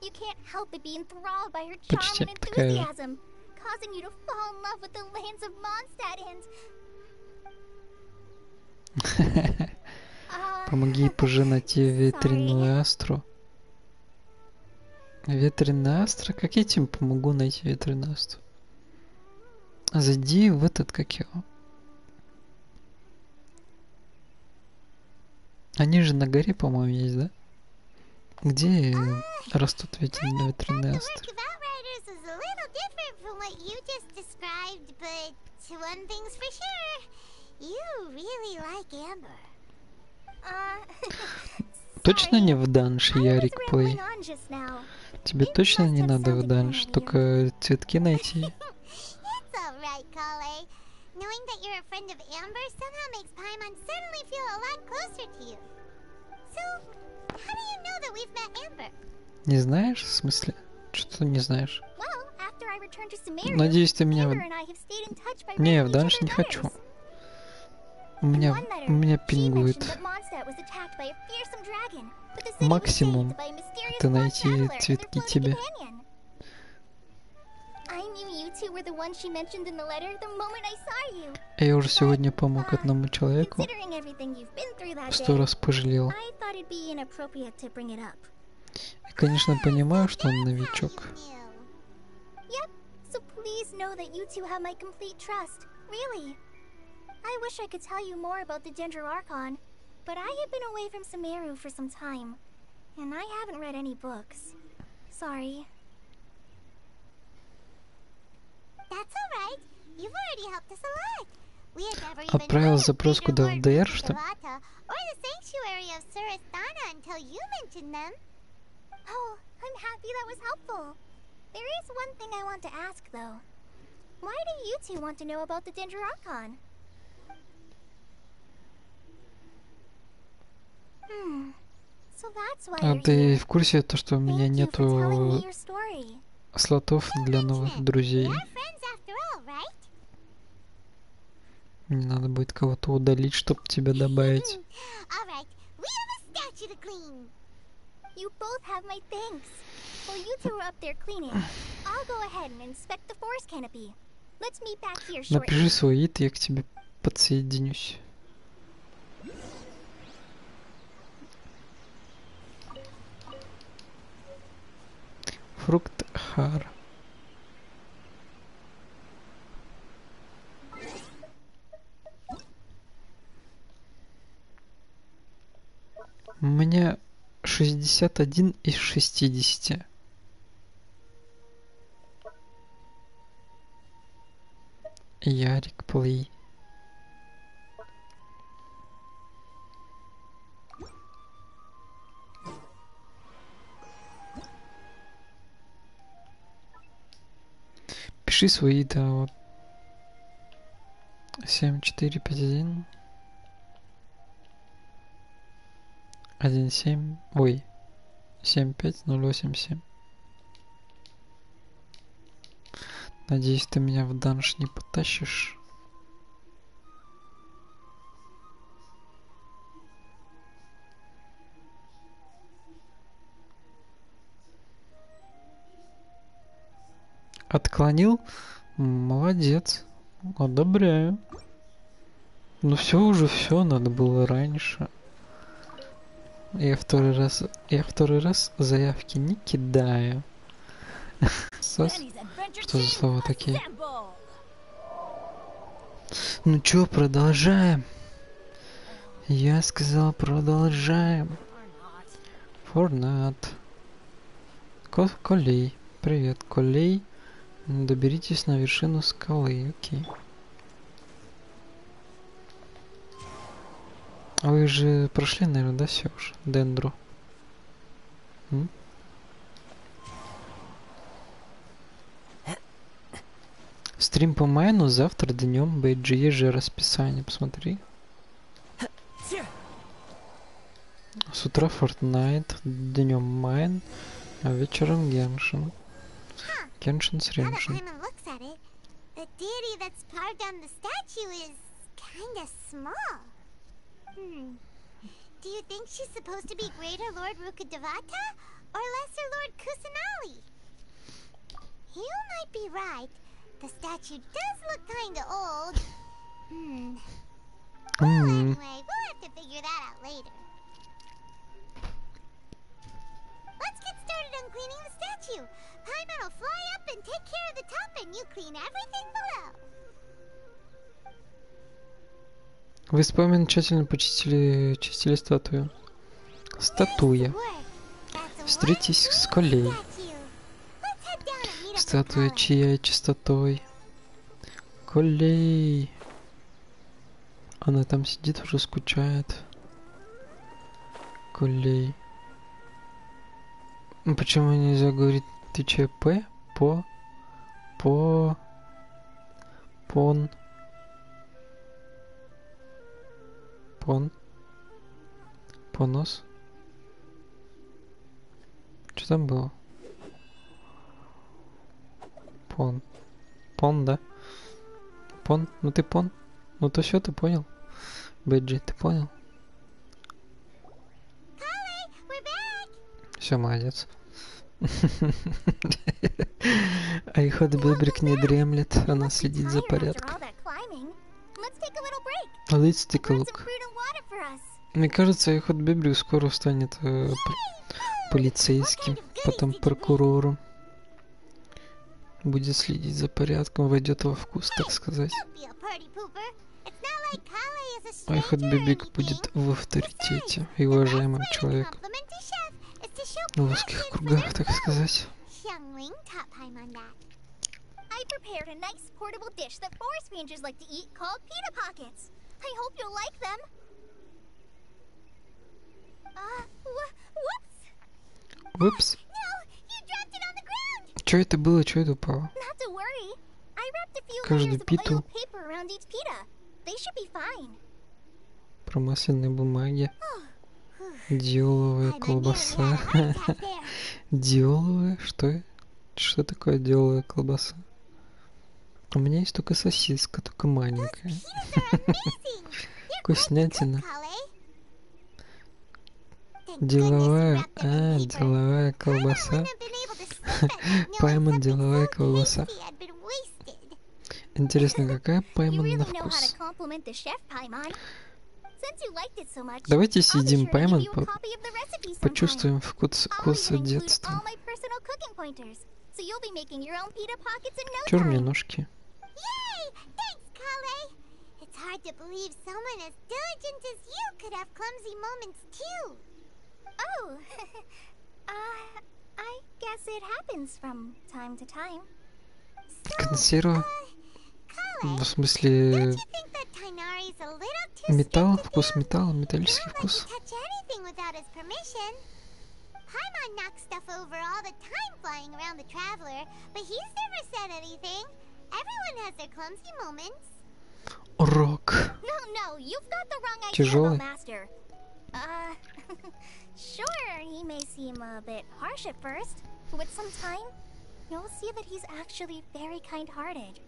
You can't help but be enthralled by her charm Почти and такая же. Causing you to fall in love with the lands of Mondstadt Помоги пожинать ей ветреную астру. Ветреная астра? Как я тебе помогу найти ветреную астру? Зайди в этот, как его. Они же на горе, по-моему, есть, да? Где растут ветреные, астры? Different from what you just described, but one thing's for sure. You really like Amber. uh, Точно не в данж, Ярик Плей? Тебе точно не надо в данж, только цветки найти. It's alright, Kale. Knowing that you're a friend of Amber somehow makes Paimon suddenly feel a lot closer to you. So, how do you know that we've met Amber? Не знаешь? В смысле? Что не знаешь? Надеюсь, ты меня... Не, other не хочу. У меня, у меня пингует. Максимум это найти цветки тебе. Я уже сегодня помог одному человеку. Сто раз пожалел. И, конечно, понимаю, что он новичок. please know that you two have my complete trust. Really. I wish I could tell you more about the Dendro Archon, but I have been away from Sumeru for some time, and I haven't read any books. Sorry. That's alright. You've already helped us a lot. We had never even Отправил heard of запрос Greater куда? В Lord ДР, что ли? Rukkhadevata or the sanctuary of Surasthana until you mentioned them. Oh, I'm happy that was helpful. There is one thing I want to ask, though. Why do you two want to know about the Dendro Archon? Hmm. So that's why А ты в курсе то, что у меня нету слотов для новых друзей? Мне надо будет кого-то удалить, чтобы тебя добавить. While you two are up there cleaning, I'll go ahead and inspect the forest canopy. Let's meet back here shortly. Напиши свой ид, я к тебе подсоединюсь. Фрукт хар. У меня 61 из 60. Ярик плей. Пиши свои, да, вот. 7, 4, 5, 1. 1, 7, ой. 7, 5, 0, 8, 7. Надеюсь, ты меня в данж не потащишь. Отклонил? Молодец. Одобряю. Ну все уже, все, надо было раньше. Я второй раз, я второй раз заявки не кидаю. Сос? Что за слова такие? Ну чё, продолжаем? Я сказал, продолжаем. Форнат. Ко Колей. Привет, Колей. Доберитесь на вершину скалы, окей. А вы же прошли, наверное, да, все уже? Дендру. М? Стрим по майну завтра днем. Бейджи есть же расписание, посмотри. С утра Fortnite, днем майн, а вечером Геншин. Геншин с Реншин. Hmm. Do you think she's supposed to be Greater Lord Rukadevata or Lesser Lord Kusanali? You might be right. The statue does look kinda old. Hmm. М, Anyway, we'll have to figure that out later. Let's get started on cleaning the statue. Paimon will fly up and take care of the top, and you clean everything below. Вы с Памин тщательно почистили, чистили статую. Статуя. Встретись с Колей. Статуя чьей чистотой? Колей. Она там сидит, уже скучает. Колей. Ну, Почему нельзя говорить ты ЧП? По. По. Пон. Пон. Понос. Что там было? Пон. Пон, да? Пон? Ну ты пон? Ну то все, ты понял? Бэджи, ты понял? Все, молодец. Айхот Бебрик не дремлет, она следит за порядком. climbing. Let's take a look. Мне кажется, Айхот Бебрик скоро станет э, полицейским, потом прокурором. Будет следить за порядком, войдет во вкус, так сказать. Бебрик anything. будет в авторитете и уважаемым человеком. В узких кругах, так сказать. Xiangling taught Paimon that. I prepared a nice portable dish that forest rangers like to eat called pita pockets. I hope you'll like them. Uh, wh- whoops! Упс. No, you dropped it on the ground. Что это было? Что это упало? Каждую питу. fine. Промасленной бумаги. Диоловая колбаса. Диоловая? Что? Что такое диоловая колбаса? У меня есть только сосиска, только маленькая. Вкуснятина. Деловая, а, деловая колбаса. Пайман деловая колбаса. Интересно, какая пайман на вкус? Давайте съедим пайман, по почувствуем вкус, вкус детства. Черные ножки. It's hard to believe someone as diligent as you could have clumsy moments too. Oh, uh, I guess it happens from time to time. Консерва. В смысле... Металл, вкус металла, металлический вкус. Paimon knocks stuff over all the time flying around the Traveler, but he's never said anything. Everyone has their clumsy moments. Рок. No, no, you've got the wrong idea Тяжелый. about Master. Uh, sure, he may seem a bit harsh at first, but with some time, you'll see that he's actually very kind-hearted.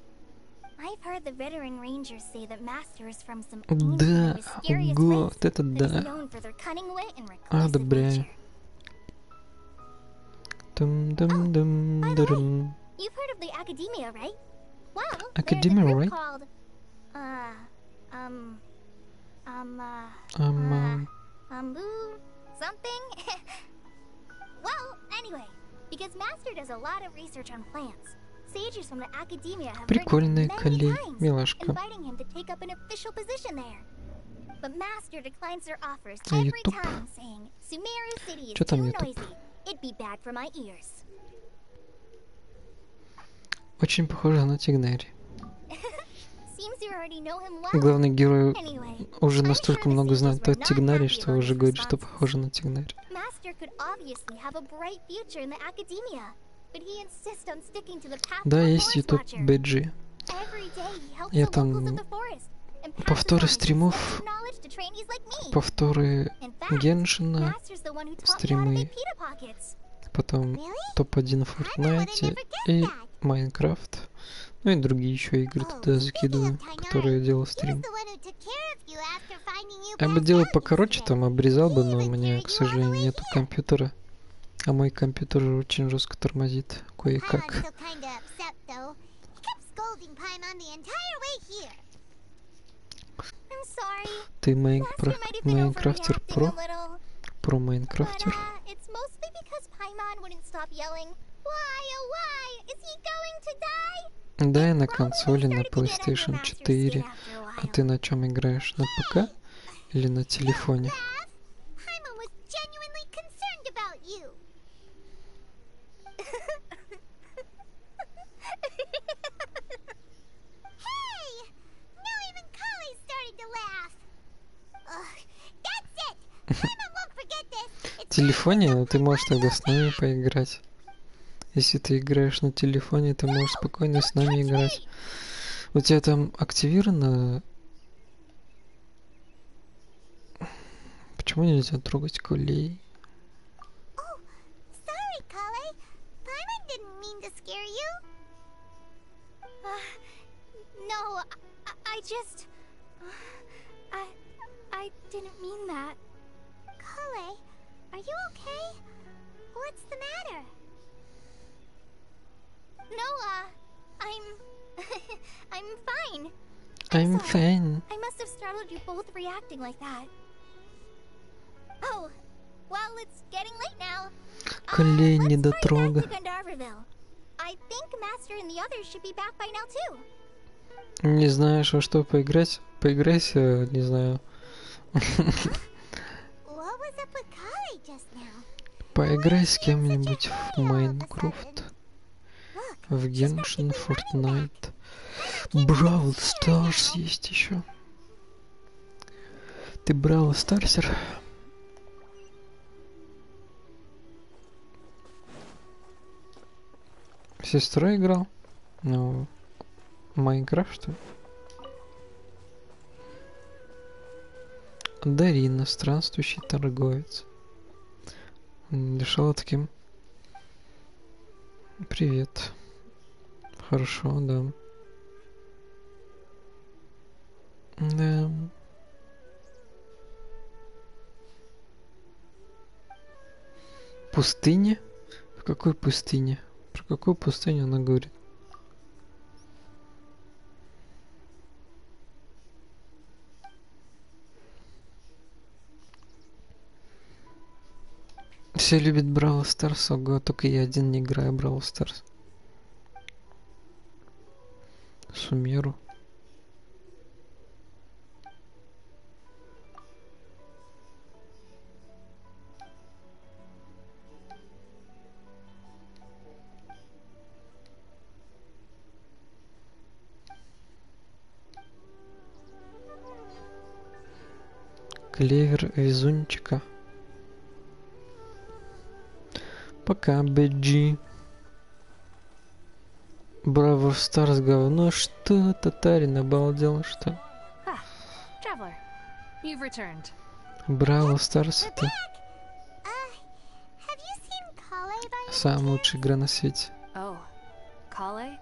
I've heard the veteran rangers say that Master is from some ancient Да, and mysterious ого, race вот это that is да. known for their cunning wit and reclusive Одобряю. nature. Дум-дум-дум-дум. You've heard of the Academia, right? Well, Academia, there's a group right? called, uh, um, um, uh, Um, uh, um, um, boo, something. well, anyway, because Master does a lot of research on plants, sages from the Academia have Прикольная times, милашка. inviting him to take up an official position there. But Master declines their offers А every time, saying Sumeru City is too noisy. It'd be bad for my ears. Очень похоже на Тигнери. Главный герой уже настолько много знает о happy что уже говорит, что похоже на path Да, есть YouTube helps Я там повторы стримов, повторы Геншина, стримы, потом топ-1 в Фортнайте и Майнкрафт. Ну и другие еще игры туда закидываю, которые я делал стрим. Я бы делал покороче, там обрезал бы, но у меня, к сожалению, нету компьютера. А мой компьютер очень жестко тормозит кое-как. Ты Майнкрафтер про? Про Майнкрафтер? Why, oh why, is he going to die? Да, я на консоли, на PlayStation 4. А ты на чем играешь? На ПК или на телефоне? Телефоне ты можешь тогда с нами поиграть. Если ты играешь на телефоне, ты можешь спокойно с нами играть. У тебя там активировано... Почему нельзя трогать кулей? Uh. Kale, are you okay? What's the matter? No, uh, I'm. I'm fine. I'm sorry. fine. I must have startled you both reacting like that. Oh, well, it's getting late now. Колей Uh, let's недотрога. back to Gandharville. I think Master and the others should be back by now too. Не знаешь, во что поиграть? Поиграйся, не знаю. Поиграй с кем-нибудь в Майнкрафт, в Genshin, Fortnite. Brawl Stars есть еще. Ты Brawl Stars ер? Сестра играл? Ну, Майнкрафт? Дарина, странствующий торговец. Дышала таким. Привет. Хорошо, да. Да. Пустыня? В какой пустыне? Про какую пустыню она говорит? Все любят Бравл Старс, ого, только я один не играю Бравл Старс. Сумеру. Клевер везунчика. Пока, Бэджи. Браво Старс говно. Что, татарин, обалдел, что? Ah, traveler, you've returned. Браво Старс это Have you seen Kale by самая лучшая игра на свете. Oh, Kale?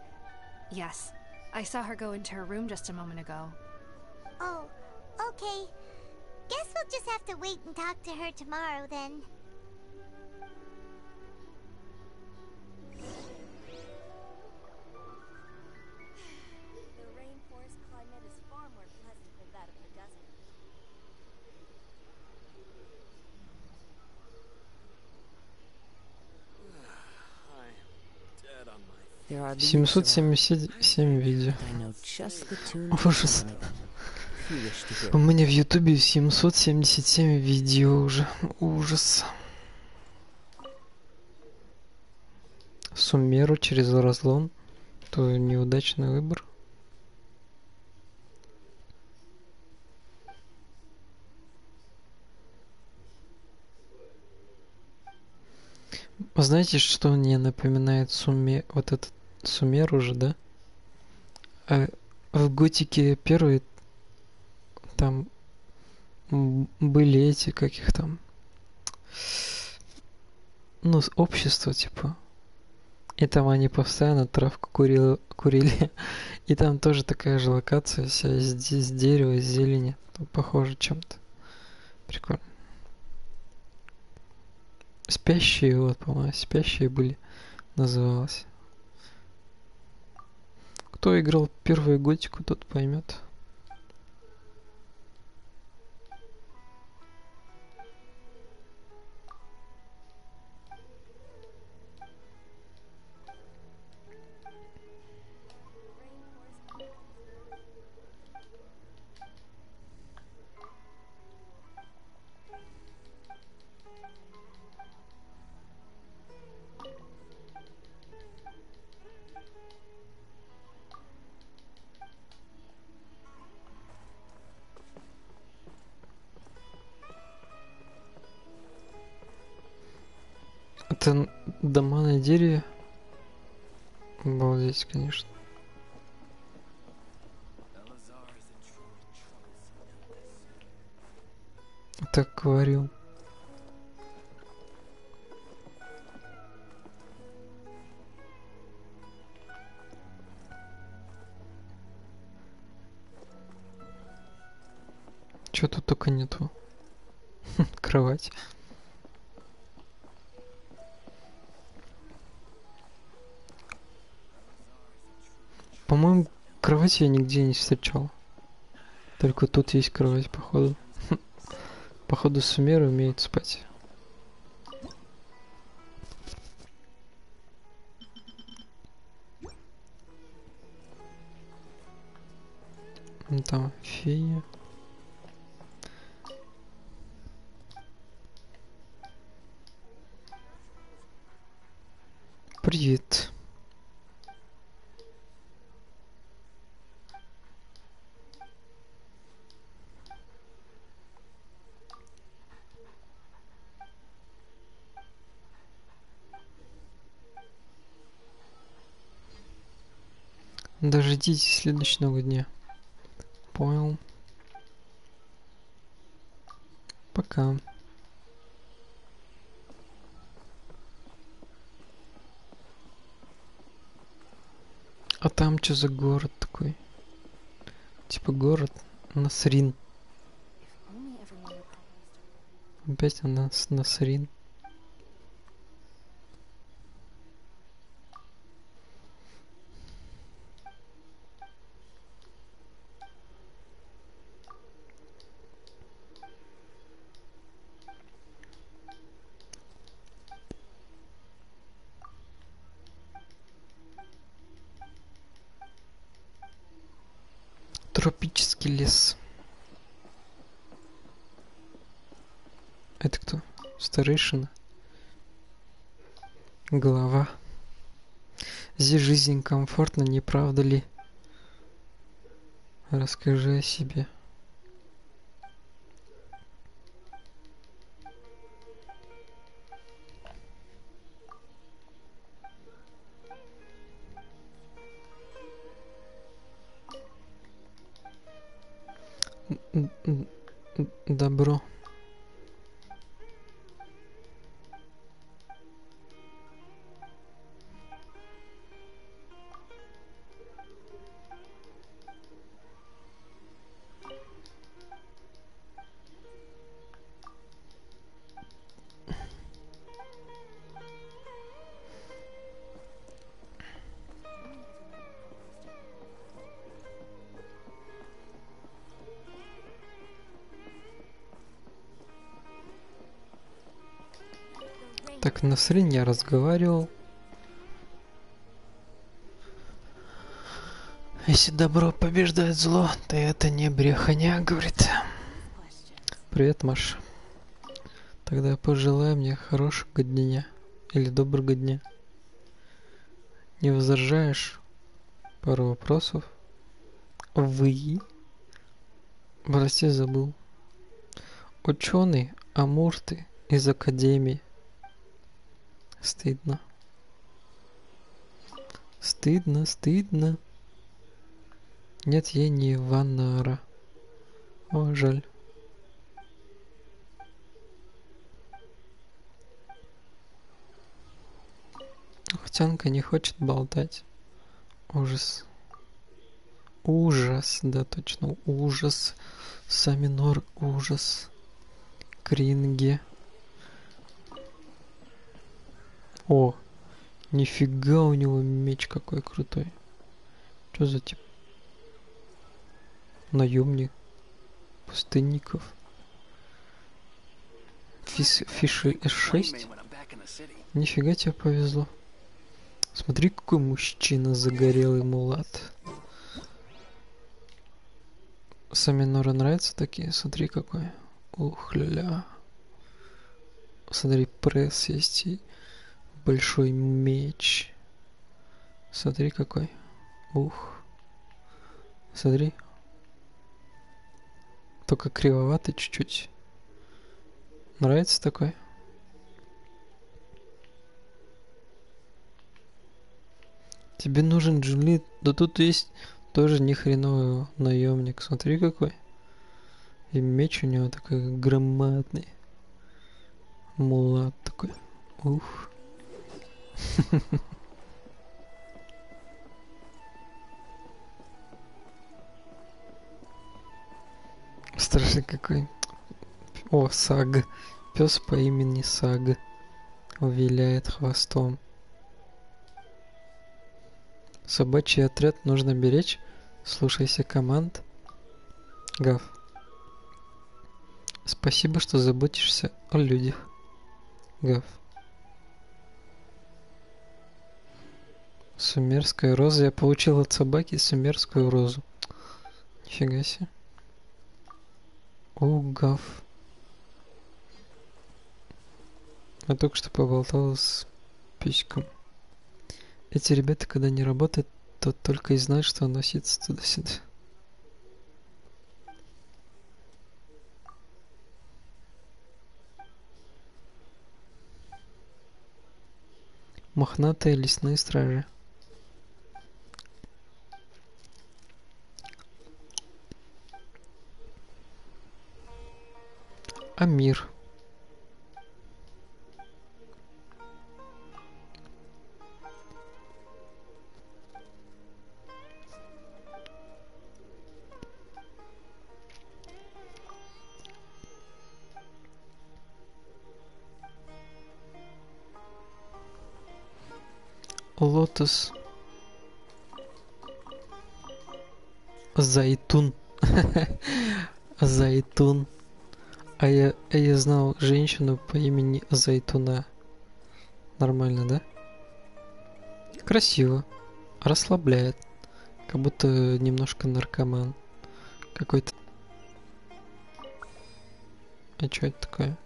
Yes. I saw her go into her room just a moment ago. Oh, okay. Guess we'll just have to wait and talk to her tomorrow then. 777 видео. Ужас. У меня в Ютубе 777 видео уже. Ужас. Суммеру через разлом. То неудачный выбор. Знаете, что мне напоминает сумме... Вот этот суммер уже, да? А в Готике первый там были эти, как их там, ну, общество, типа. И там они постоянно травку курили, курили. И там тоже такая же локация вся из, из дерева, из зелени. Там похоже чем-то. Прикольно. Спящие, вот, по-моему, спящие были, называлось. Кто играл первую готику, тот поймет. Конечно. Это аквариум. Чё тут только нету? Кровать. Кровать я нигде не встречал. Только тут есть кровать, походу. Походу, Сумеры умеет спать. Там фея. дождитесь следующего дня. Понял. Пока. А там что за город такой? Типа город Насрин. Опять она Насрин. Старейшина? Глава. Здесь жизнь комфортно, не правда ли? Расскажи о себе. Срене я разговаривал. Если добро побеждает зло, то это не брехня, говорит. Привет, Маша. Тогда пожелай мне хорошего дня. Или доброго дня. Не возражаешь? Пару вопросов. Вы? Прости, забыл. Ученый Амурты из Академии. Стыдно. Стыдно, стыдно. Нет, я не Ваннара. О, жаль. Хотянка не хочет болтать. Ужас. Ужас, да точно, ужас. Саминор, ужас. Кринге. О, нифига у него меч какой крутой. Что за тип? Наемник. Пустынников. Фис, фиши S6? Нифига тебе повезло. Смотри, какой мужчина загорелый мулат. Саминора нравятся такие? Смотри, какой. Ух, ля-ля. Смотри, пресс есть и большой меч. Смотри, какой. Ух. Смотри. Только кривоватый чуть-чуть. Нравится такой? Тебе нужен Джули. Да тут есть тоже ни хреновый наемник. Смотри какой. И меч у него такой громадный. Мулат такой. Ух. Страшный какой. О, Саг. Пес по имени Саг. Виляет хвостом. Собачий отряд нужно беречь. Слушайся команд. Гав. Спасибо, что заботишься о людях. Гав. Сумерская роза. Я получил от собаки сумерскую розу. Нифига себе. О, Гав. Я только что поболтал с письком. Эти ребята, когда не работают, то только и знают, что носиться туда-сюда. Мохнатые лесные стражи. Амир. Лотос. Зайтун. Зайтун. А я, а я знал женщину по имени Зайтуна. Нормально, да? Красиво. Расслабляет. Как будто немножко наркоман. Какой-то. А что это такое?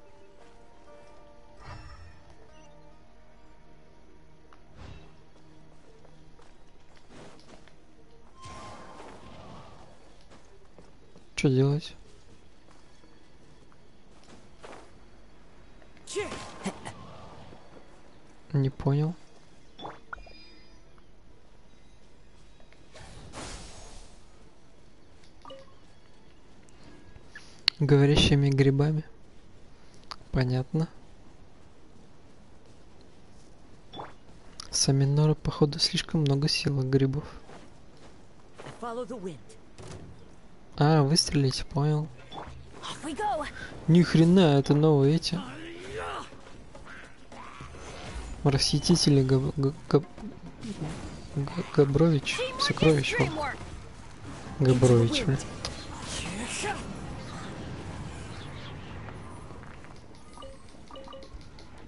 Что делать? Не понял. Говорящими грибами. Понятно. Саминора, походу, слишком много силы грибов. А, выстрелить, понял. Ни хрена, это новые эти. Расхитители Габ... Габ... Габрович. Сокровищ. Габрович. блин.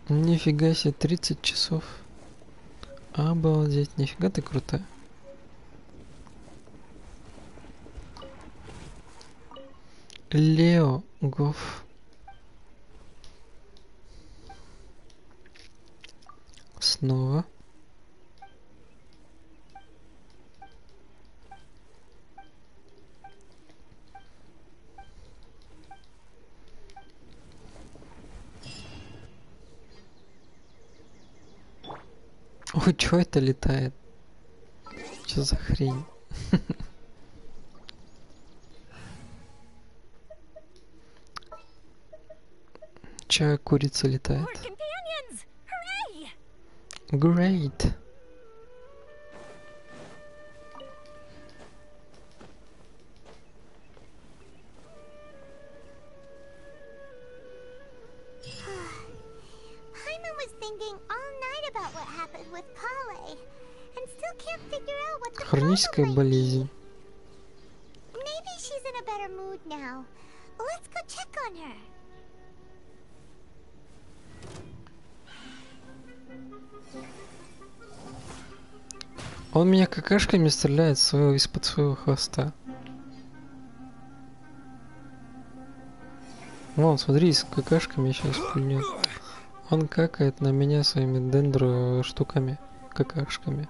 Нифига себе, 30 часов. Обалдеть, нифига ты крутая. Лео Гоф. Снова. Ой, чё это летает? Чё за хрень? Чья курица летает? The Хроническая problem might болезнь. Он меня какашками стреляет своего из-под своего хвоста. Вон, смотри, с какашками сейчас пульнет. Он какает на меня своими дендро штуками, какашками.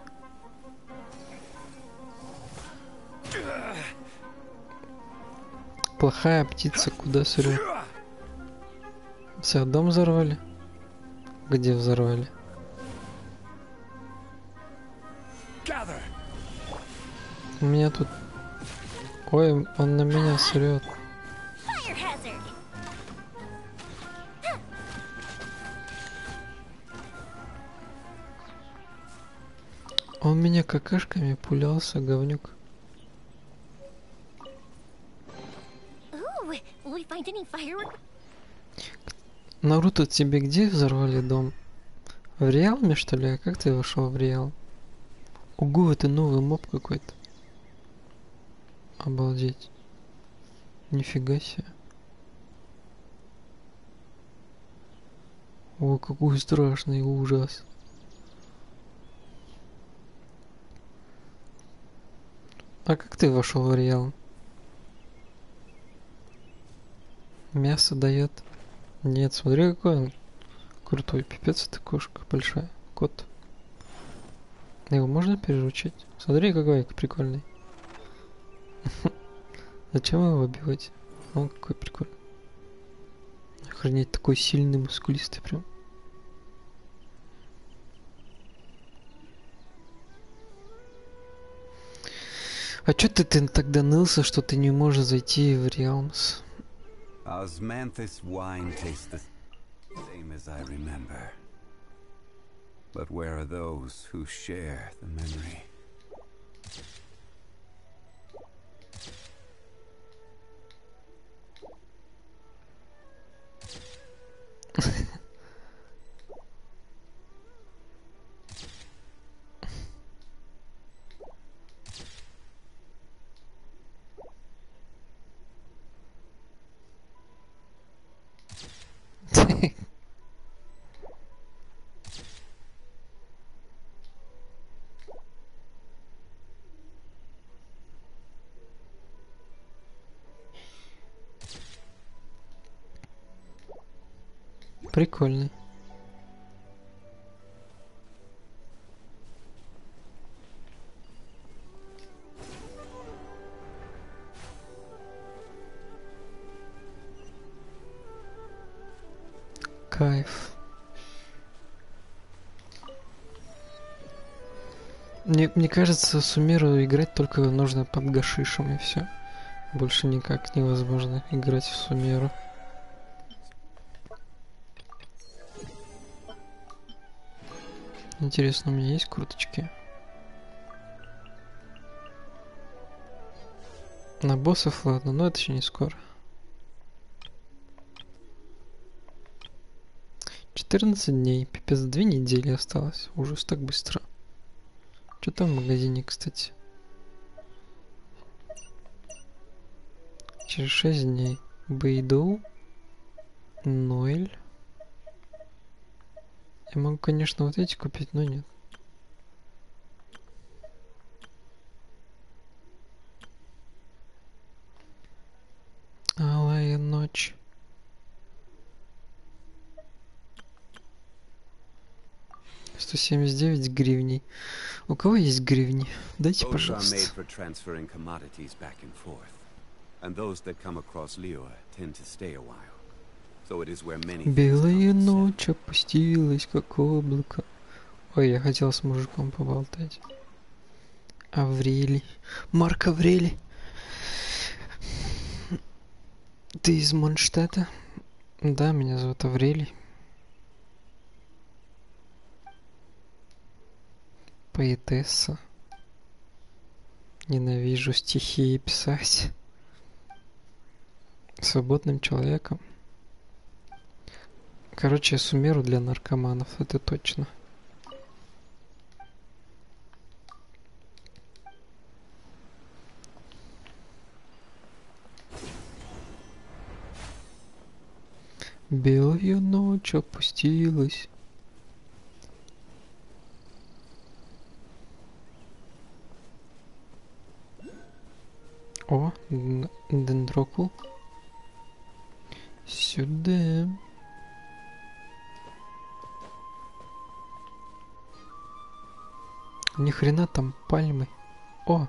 Плохая птица, куда срет? Все, дом взорвали? Где взорвали? У меня тут... Ой, он на меня срет. Он меня какашками пулялся, говнюк. Наруто, тебе где взорвали дом? В Реалме, что ли? А как ты вошел в Реал? Угу, это новый моб какой-то. Обалдеть. Нифига себе. О, какой страшный ужас. А как ты вошел в Реал? Мясо дает. Нет, смотри, какой он крутой. Пипец, это кошка большая. Кот. Его можно переручить? Смотри, какой прикольный. Зачем его убивать? Он какой прикольный. Охренеть, такой сильный, мускулистый прям. А чё ты, ты тогда нылся, что ты не можешь зайти в Реалмс? Osmanthus wine tastes the same as I remember. But where are those who share the memory? Прикольный. Кайф. Мне, мне кажется, Сумеру играть только нужно под гашишем и все. Больше никак невозможно играть в Сумеру. Интересно, у меня есть курточки? На боссов ладно, но это еще не скоро. 14 дней, пипец, две недели осталось. Ужас, так быстро. Что там в магазине, кстати? Через 6 дней. Бейду. Ноэль. Я могу, конечно, вот эти купить, но нет. Алая ночь. Сто семьдесят девять гривней. У кого есть гривни? Дайте, пожалуйста. and those that come across Liyue tend to stay a while. Белая ночь опустилась, как облако. Ой, я хотел с мужиком поболтать. Аврелий. Марк Аврелий. Ты из Монштадта? Да, меня зовут Аврелий. Поэтесса. Ненавижу стихи писать. Свободным человеком. Короче, суммеру для наркоманов, это точно. Белая ночь опустилась. О, дендрокул. Сюда. Ни хрена там пальмы. О,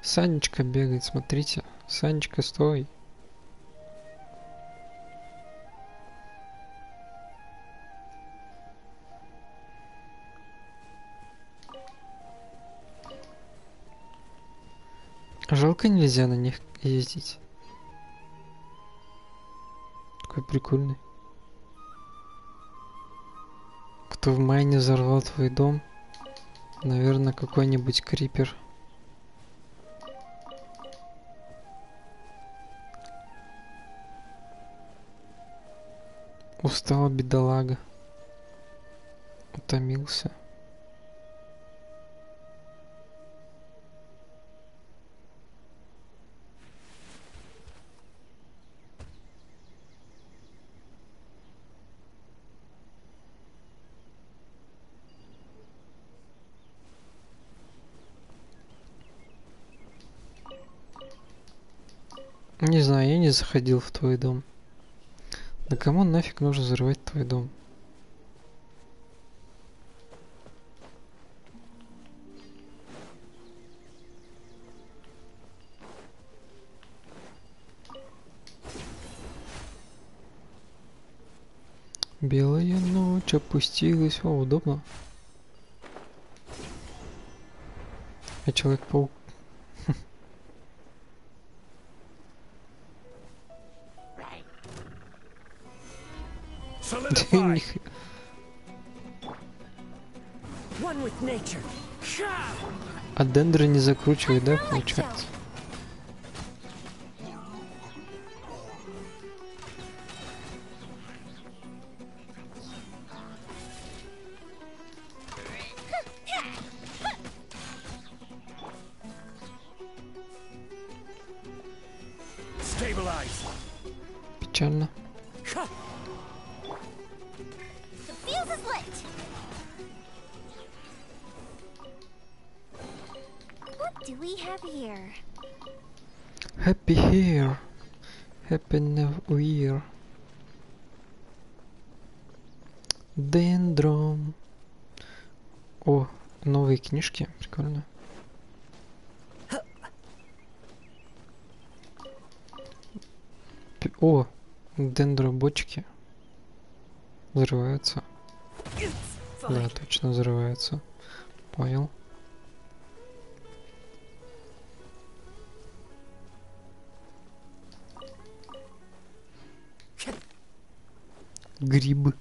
Санечка бегает, смотрите. Санечка, стой. Жалко нельзя на них ездить. Такой прикольный. Кто в майне взорвал твой дом? Наверное, какой-нибудь крипер. Устал бедолага. Утомился. Не знаю, я не заходил в твой дом. Да кому нафиг нужно взрывать твой дом? Белая ночь опустилась. О, удобно. Я Человек-паук. А дендры не закручивай, да, получается? Книжки. Прикольно. О, дендробочки. Взрываются. Да, точно взрываются. Понял. Грибы.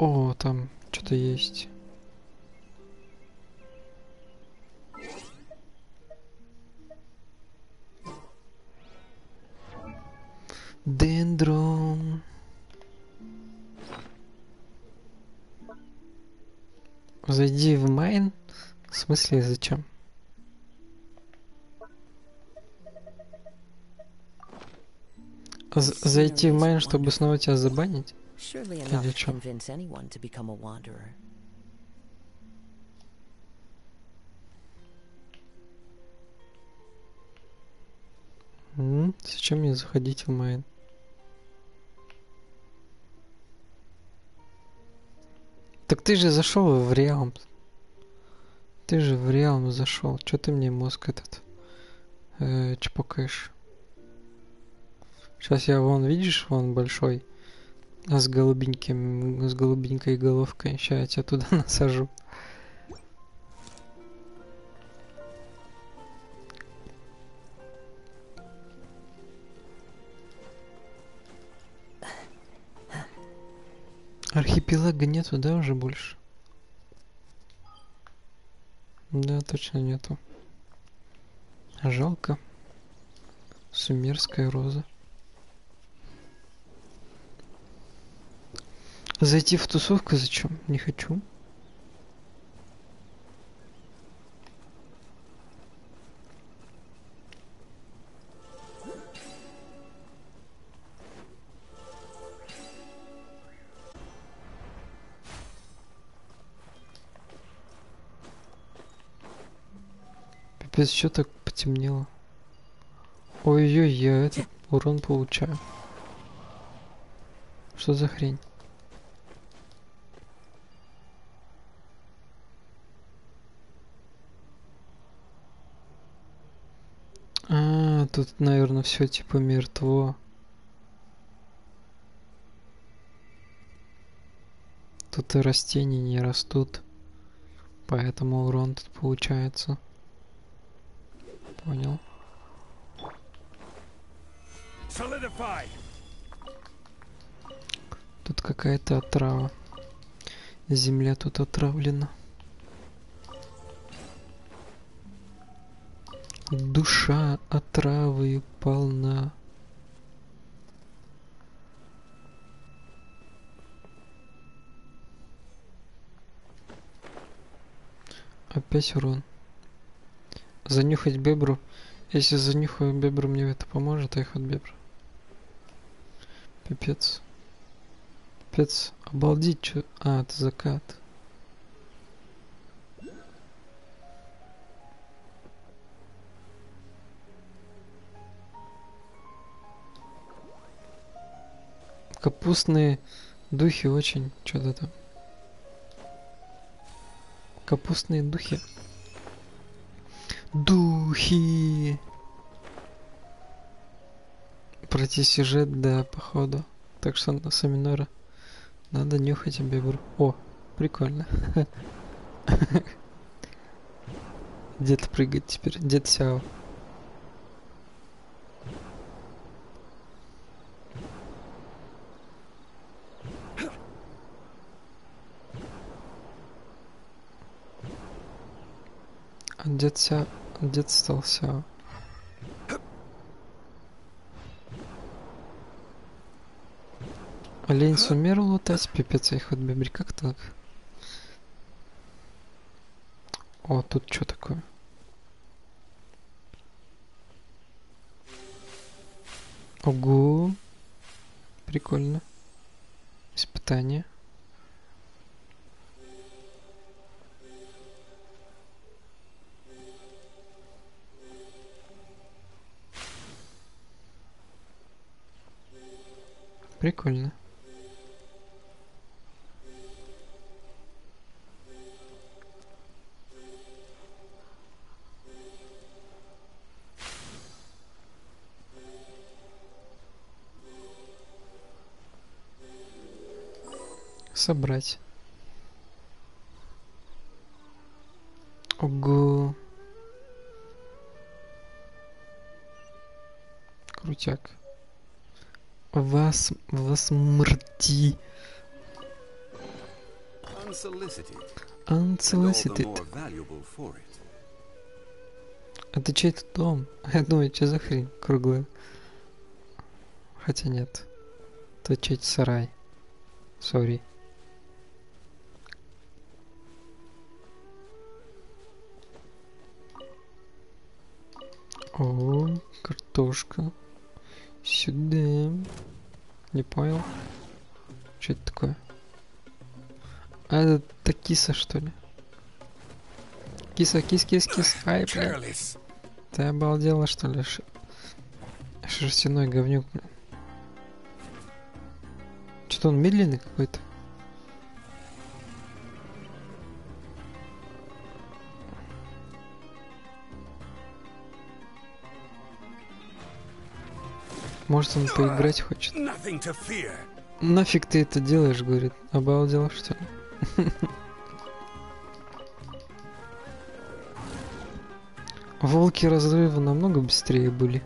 О, там что-то есть. Дендрон. Зайди в майн. В смысле, зачем? З- зайти в майн, чтобы снова тебя забанить? Surely enough to convince anyone to become a wanderer. Зачем мне заходить в майн? Так ты же зашел в Realm. Ты же в Realm зашел. Че ты мне мозг этот э, чпокаешь? Сейчас я вон, видишь, вон большой. С голубеньким, с голубенькой головкой. Сейчас я тебя туда насажу. Архипелага нету, да, уже больше? Да, точно нету. Жалко. Сумерская роза. Зайти в тусовку зачем? Не хочу. Пипец, что так потемнело? Ой-ой, я этот урон получаю. Что за хрень? А, тут, наверное, все типа мертво. Тут и растения не растут. Поэтому урон тут получается. Понял. Тут какая-то отрава. Земля тут отравлена. Душа отравы полна. Опять урон. Занюхать бебру. Если занюхаю бебру, мне это поможет, а их от бебра. Пипец. Пипец. Обалдеть, чё. А, это закат. Капустные духи очень что-то там. Капустные духи. Духи. Пройти сюжет, да, походу. Так что на Саминора надо нюхать бебру. О, прикольно. Дед прыгает теперь. Дед Сяо. Дед Ся... Дед стал Сяо. Олень сумел лутать, пипец, их от бебри. Как так? О, тут что такое? Ого! Прикольно. Испытание. Прикольно. Собрать. Ого. Крутяк. Вас... All the Unsolicited. more valuable for it. Это чей-то дом. Я думаю, что за хрень круглая. Хотя нет. Это чей-то сарай. Сори. О, картошка. Сюда. Не понял. Что это такое? А это та киса, что ли? Киса, кис, кис, кис. Ай, бля. Ты обалдела, что ли? Ш- Шерстяной говнюк. Что-то он медленный какой-то. Может он поиграть хочет? Нафиг ты это делаешь, говорит. Обалдела, что ли? Волки разрыва намного быстрее были.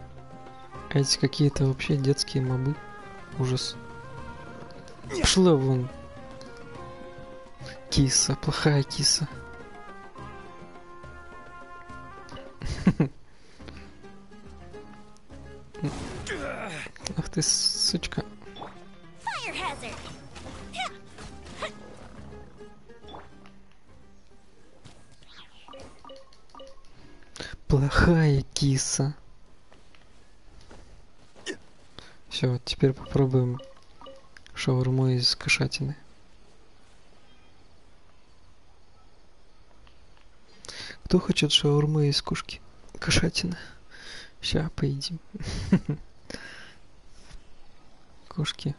А эти какие-то вообще детские мобы. Ужас. Пошла вон. Киса, плохая киса. ты, сучка. Плохая киса. Все, теперь попробуем шаурму из кошатины. Кто хочет шаурмы из кушки? Кошатины. Ща поедим. Кошки.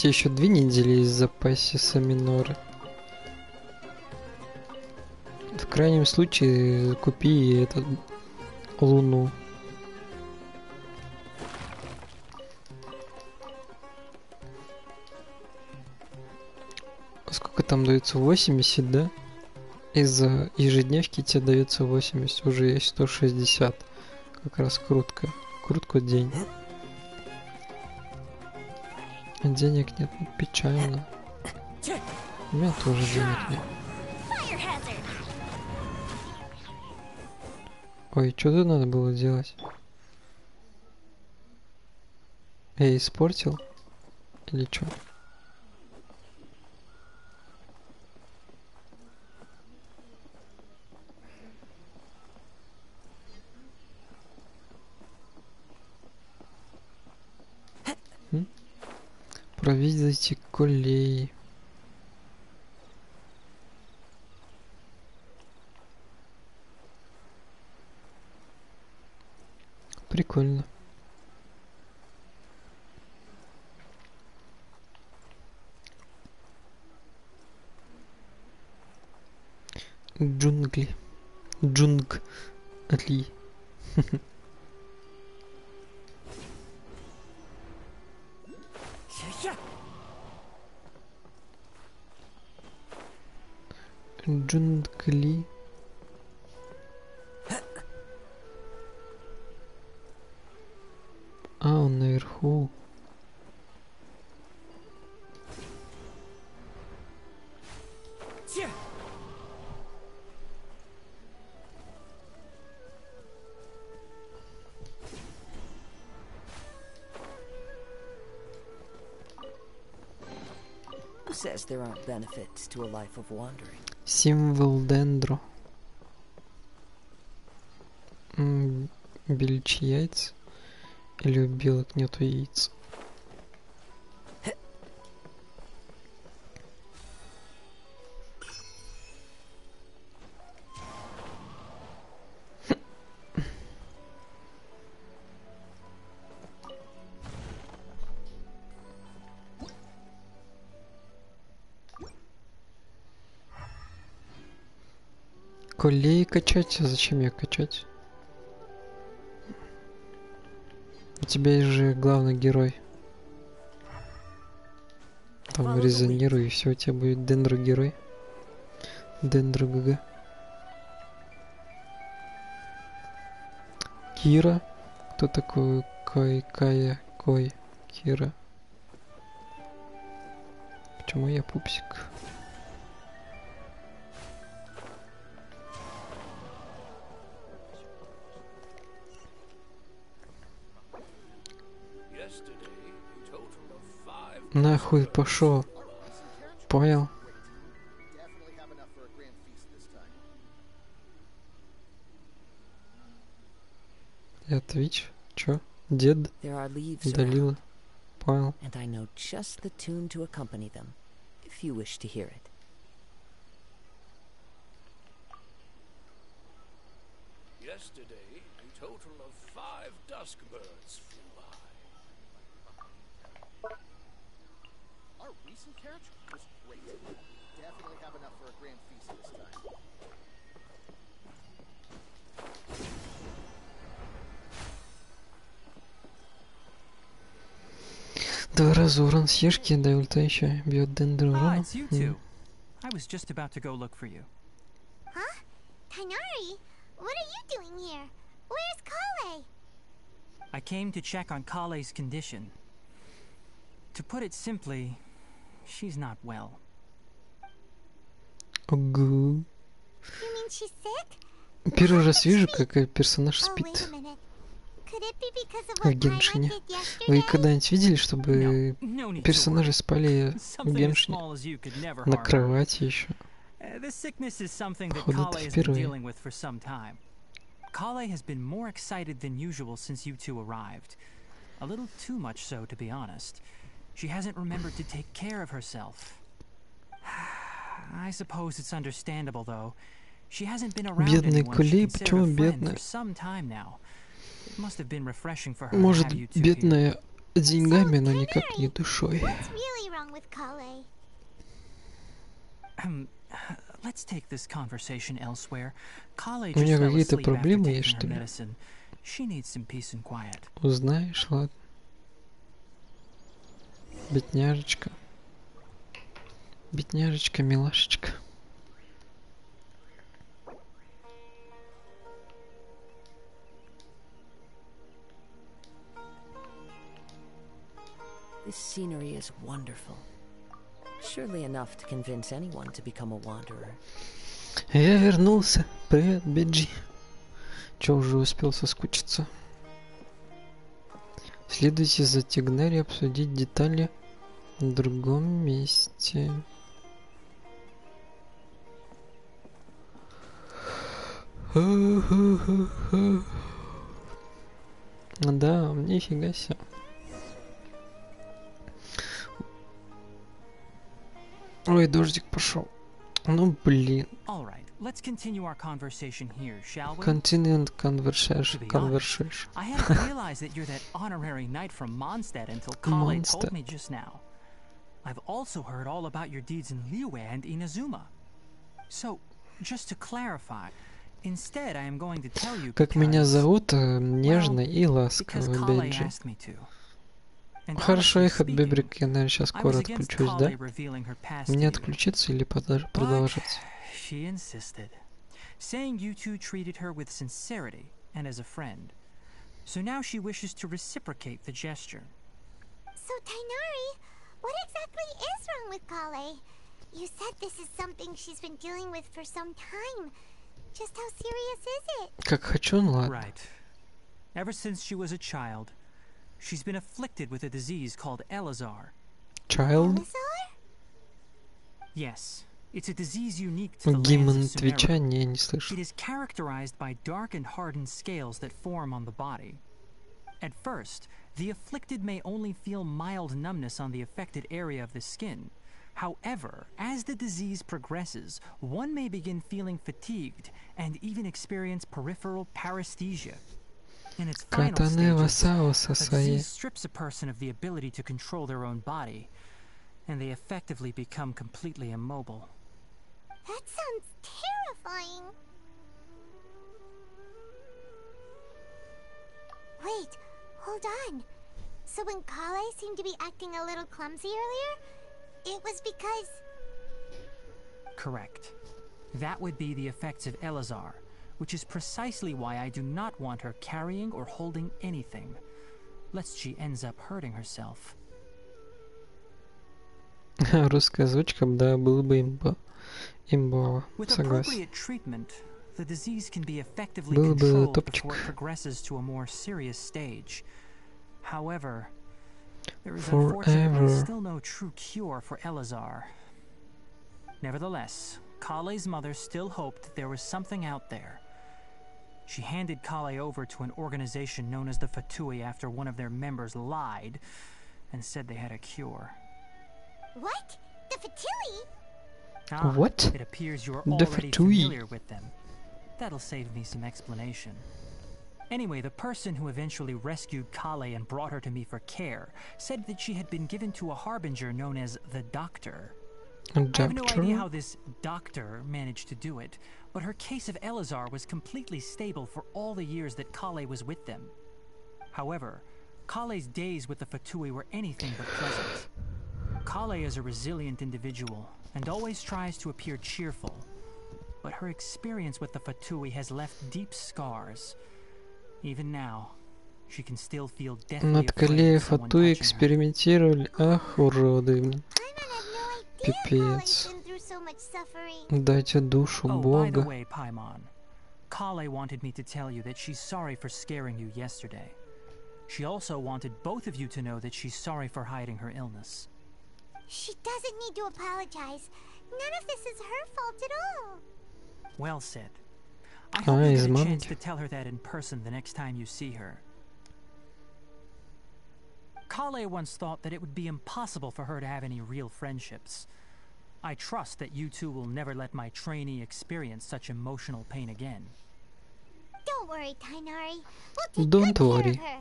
Тебя еще две недели есть в запасе Саминоры. В крайнем случае купи этот луну. Сколько там дается? 80, да? Из-за ежедневки тебе дается 80, уже есть 160. Как раз крутка. Крутко день. Денег нет, печально. У меня тоже денег нет. Ой, что тут надо было делать? Я испортил? Или что? Проведайте колей. Прикольно. Джунгли. Джунг. Ли. Dżungli. А, он наверху. Who says there aren't benefits to a life of wandering? Символ дендро. Беличьи яйца. Или у белок нету яиц? Колей качать? А Зачем ее качать? У тебя есть же главный герой. Там резонируй, и все, у тебя будет дендро-герой. Дендро-ГГ. Кира. Кто такой Кой, Кая, Кой, Кира? Почему я пупсик? Нахуй пошел. Понял? Я Твич. Чё? Дед? Удалила. around, Понял. and I know just the tune to accompany them, if you wish to hear it. Yesterday, a total of five dusk birds flew by. Our recent catch was great. Definitely have enough for a grand feast this time. Два раза урон съешь, кидай ульта еще бьет дендро Ah, уроном. it's you М. two. I was just about to go look for you. Huh? Tainari, what are you doing here? Where's Kale? I came to check on Kale's condition. To put it simply, she's not well. Ого. You mean she's sick? Первый раз вижу, как э, персонаж Oh, спит в Геншине. Вы когда-нибудь видели, чтобы персонажи спали в Геншине? На кровати еще. Uh, Походу, это впервые. Kale has been more excited than usual since you two arrived. A little too much so, to be honest. She hasn't remembered to take care of herself. I suppose it's understandable, though. She hasn't been around Бедный considered почему бедная? for some time now. It must have been refreshing for her to Может, бедная деньгами, но никак не душой. What's really wrong with Kale? Um, let's take this conversation elsewhere. Kale У fell какие-то asleep after проблемы есть, her что ли? medicine. She needs some peace and quiet. Узнаешь, ладно. Бедняжечка. Бедняжечка, милашечка. This scenery is wonderful. Surely enough to convince anyone to become a wanderer. Я вернулся. Привет, Биджи. Че, уже успел соскучиться? Следуйте за Тигнари обсудить детали другом месте. Да, нифига себе. Ой, дождик пошел. Ну блин. Let's continue our conversation here, shall we? Continuing To conversation. conversation. I hadn't realized that you're that honorary knight from Mondstadt until Kale told me just now. I've also heard all about your deeds in Liyue and Inazuma. So, just to clarify, instead I am going to tell you Как меня зовут, э, нежно и ласково, Бенджи. Хорошо, их от Бебрик я, наверное, сейчас скоро отключусь, да? Мне отключиться или продолжать? She insisted, saying you two treated her with sincerity and as a friend. So now she wishes to reciprocate the gesture. So, Tainari, what exactly is wrong with Kale? You said this is something she's been dealing with for some time. Just how serious is it? Как хочу, ну ладно. Right. Ever since she was a child, she's been afflicted with a disease called Elazar. Child? Elazar? Yes, it's a disease unique to the lands Гимн of Твича Sumeru. не, не слышал. It is characterized by dark and hardened scales that form on the body. At first, the afflicted may only feel mild numbness on the affected area of the skin. However, as the disease progresses, one may begin feeling fatigued and even experience peripheral paresthesia. In its final stages, a disease strips a person of the ability to control their own body, and they effectively become completely immobile. That sounds terrifying! Wait, hold on. So when Kale seemed to be acting a little clumsy earlier, it was because. Correct. That would be the effects of Elazar, which is precisely why I do not want her carrying or holding anything, lest she ends up hurting herself. Русская озвучка, да, было бы имба. Имбово, With согласен. appropriate treatment, the disease can be effectively controlled before it progresses to a more serious stage. However, there is unfortunately still no true cure for Elazar. Nevertheless, Kale's mother still hoped that there was something out there. She handed Kale over to an organization known as the Fatui after one of their members lied and said they had a cure. What? The Fatui? Ah, what? It appears you're the already Fatui. familiar with them. That'll save me some explanation. Anyway, the person who eventually rescued Kale and brought her to me for care said that she had been given to a harbinger known as the Doctor. doctor? I have no idea how this doctor managed to do it, but her case of Elazar was completely stable for all the years that Kale was with them. However, Kale's days with the Fatui were anything but pleasant. Kale is a resilient individual and always tries to appear cheerful, but her experience with the Fatui has left deep scars. Even now, she can still feel deathly Над afraid Калея of someone Фату touching her. экспериментировали. Ах, уроды, блин. Kale's Пипец. been through so much suffering. Дайте душу Oh, by the Бога. way, Paimon, Kale wanted me to tell you that she's sorry for scaring you yesterday. She also wanted both of you to know that she's sorry for hiding her illness. She doesn't need to apologize. None of this is her fault at all. Well said. I hope you get a chance to tell her that in person the next time you see her. Kale once thought that it would be impossible for her to have any real friendships. I trust that you two will never let my trainee experience such emotional pain again. Don't worry, Tainari. We'll take Don't good worry. Care of her.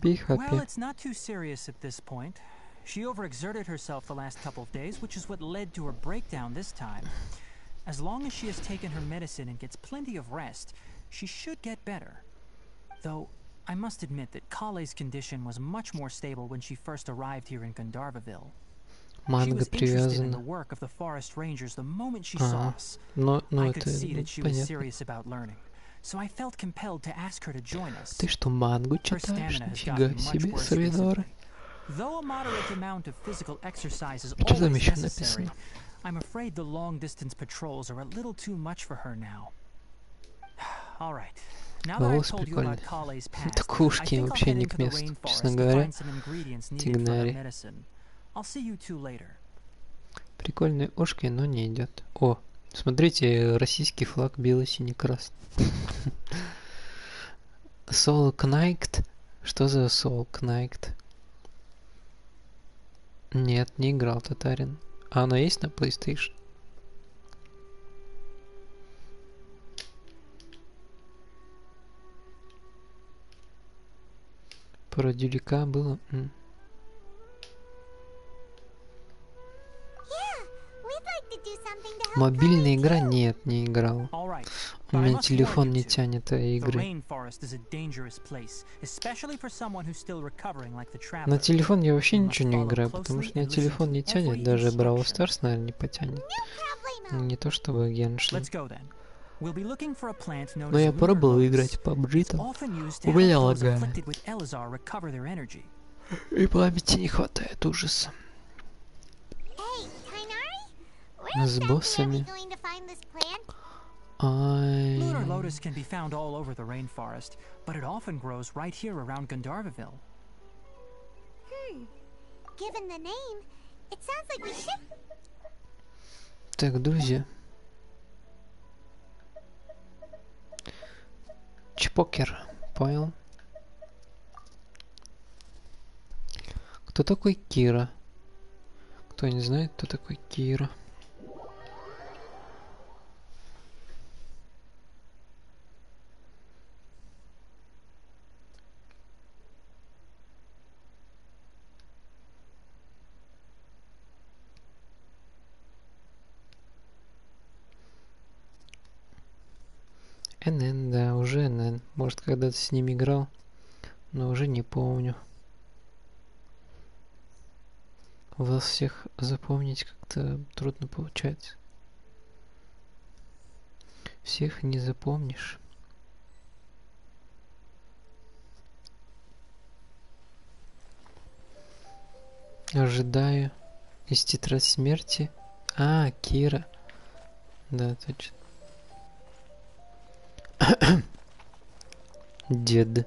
Be happy. Well, it's not too serious at this point. She overexerted herself the last couple of days, which is what led to her breakdown this time. As long as she has taken her medicine and gets plenty of rest, she should get better. Though, I must admit that Kale's condition was much more stable when she first arrived here in Gandharvaville. She Манга was interested in the привязана. work of the forest rangers the moment she saw Ага. us. Но, ну I это could see ну, that she was понятно. serious about learning, so I felt compelled to ask her to join us. Ты что, мангу Her читаешь? stamina has Нифига gotten much себе, worse Савидоры. Though a moderate amount of physical exercise is Что там always еще necessary, написано? I'm afraid the long distance patrols are a little too much for her now. All right. Now that I've told you about. Kale's past, I think I'll не into the rainforest to find some ingredients needed for Тигнари. medicine. I'll see you two later. Прикольные ушки, но не идет. О, смотрите, российский флаг бело-синий красный. Soul Knight. Что за Soul Knight? Нет, не играл Татарин. А она есть на PlayStation? Про Дюлика было? Мобильная игра? Нет, не играл. У меня телефон не тянет а, игры. На телефон я вообще ничего не играю, потому что у меня телефон не тянет, даже Бравл instruction. Старс, наверное, не потянет. Не то чтобы Геншин. Но я пробовал играть в PUBG там. У меня лагает. И памяти не хватает ужаса. С боссами. going to find this plant? Ай. Lunar lotus can be found all over the rainforest, but it often grows right here around Gandharvaville. Hmm. Given the name, It sounds like we should. Так, друзья. Чпокер, понял? Кто такой Кира? Кто не знает, кто такой Кира? Когда-то с ним играл, но уже не помню. Вас всех запомнить как-то трудно получается. Всех не запомнишь. Ожидаю. Из тетрадь смерти. А, Кира. Да, точно. Дед.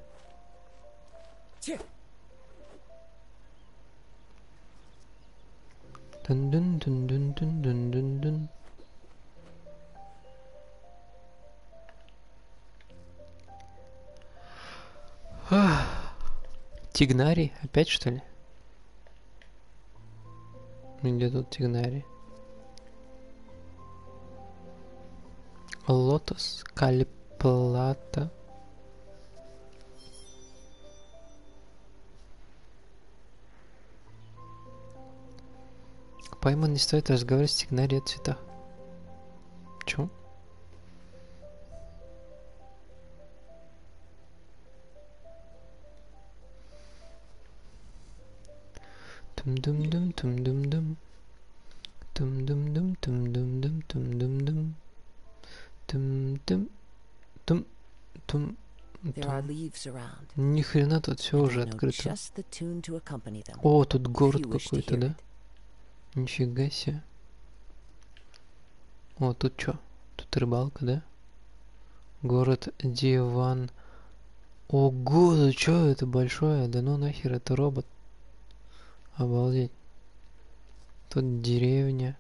Дун дун дун дун дун дун дун дун. Тигнари? Опять что ли? Где тут Тигнари? Лотос, Калиплата. Пойман не стоит разговаривать с Тигнари о цветах. Чё? Тум-дум-дум, тум-дум-дум. Тум-дум-дум, тум-дум-дум, тум-дум-дум. Тум-тум, тум, тум. Ни хрена тут все уже открыто. О, тут город какой-то, да? Нифига себе. О, тут что? Тут рыбалка, да? Город Диван. Ого, да что это большое? Да ну нахер, это робот. Обалдеть. Тут деревня.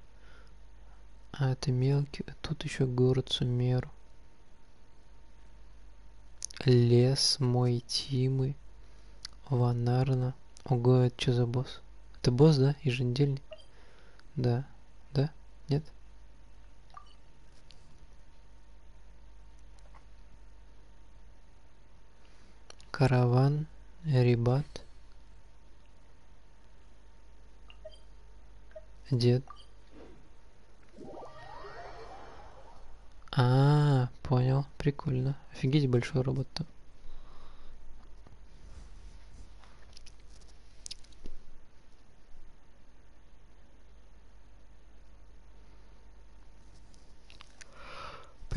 А, это мелкий. Тут еще город Сумеру. Лес мой Тимы. Ванарна. Ого, это что за босс? Это босс, да? Еженедельный? Да. Да? Нет? Караван. Рибат. Дед. А, понял. Прикольно. Офигеть, большой робот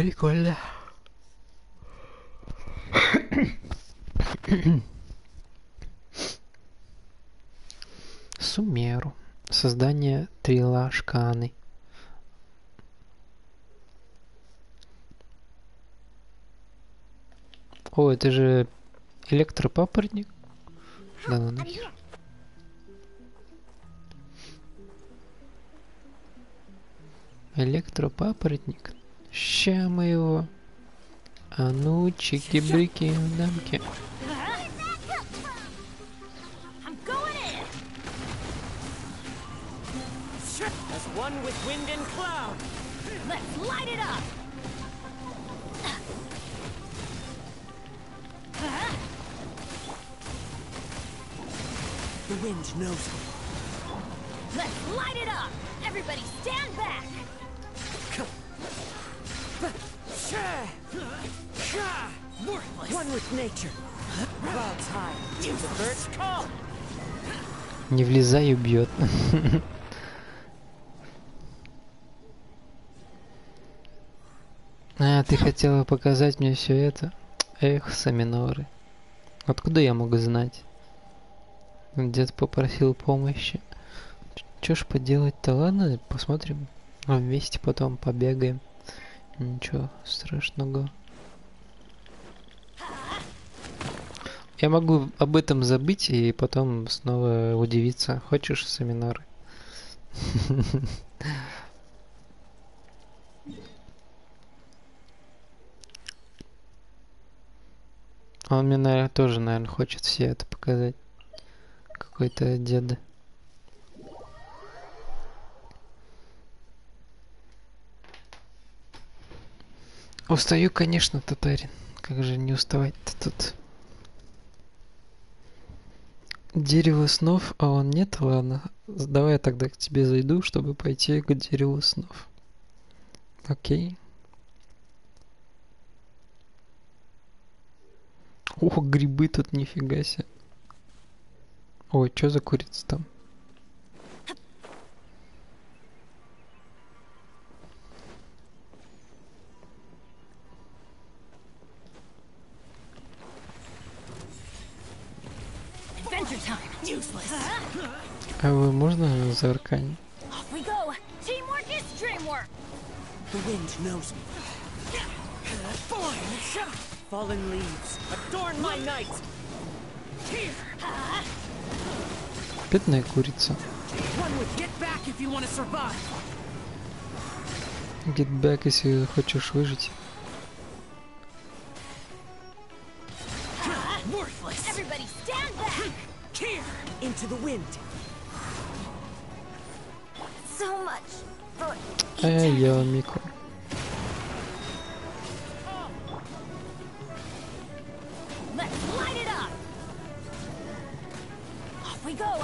Прикольно. Сумеру. Создание трила шканы. О, это же электропапоротник? Да ну нахер. Электропапоротник. Ща мы его. А ну, чики-брики в дамке. I'm going in. As one with wind and cloud. Let's light it up. The wind knows me. Let's light it up. Everybody stand back. Не влезай, убьет. А, ты хотела показать мне все это? Эх, Саминоры. Откуда я могу знать? Дед попросил помощи. Чё ж поделать-то? Ладно, посмотрим. Вместе потом побегаем. Ничего страшного. Я могу об этом забыть и потом снова удивиться. Хочешь семинары? Он мне, наверное, тоже, наверное, хочет все это показать. Какой-то дед. Устаю, конечно, татарин. Как же не уставать-то тут? Дерево снов, а он нет? Ладно. Давай я тогда к тебе зайду, чтобы пойти к дереву снов. Окей. О, грибы тут нифига себе. Ой, что за курица там? Можно заарканить? Off we go. Teamwork is dreamwork. The wind knows me. Fine. Fallen leaves, adorn my night. Бедная курица. Get back если хочешь выжить. Into the wind. So much for Эй, я Мико. Let's light it up. Off we go.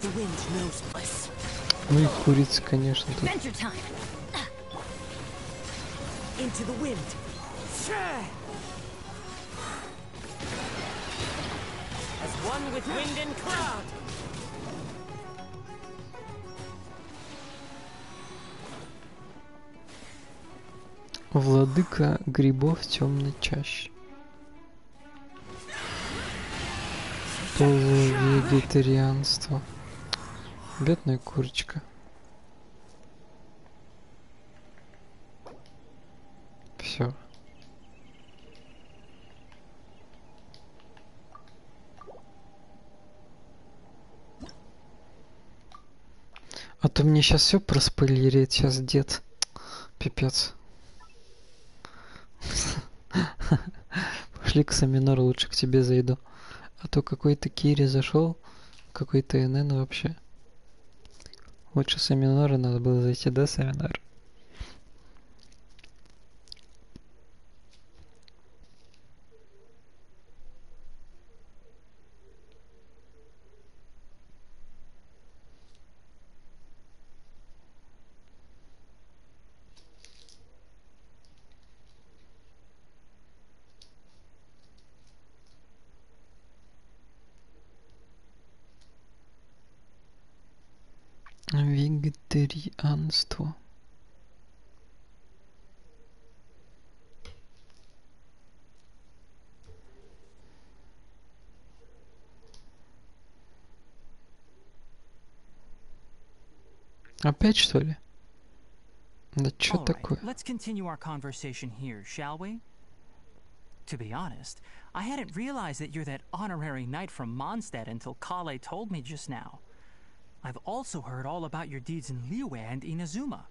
The wind knows us. Ну и курица, конечно, тут. Adventure time. Into the wind. One with wind and cloud. Владыка грибов темной чащи. Полувегетарианство. Бедная курочка. Все. А то мне сейчас все проспойлерит, сейчас дед. Пипец. Пошли к Саминору, лучше к тебе зайду. А то какой-то Кири зашел, какой-то НН вообще. Лучше Саминора надо было зайти, да, Саминор? Вегетарианство. Опять что ли? Да что All right, такое? let's continue our conversation here, shall we? To be honest, I hadn't realized that you're that honorary knight from Mondstadt until Kale told me just now. I've also heard all about your deeds in Liyue and Inazuma.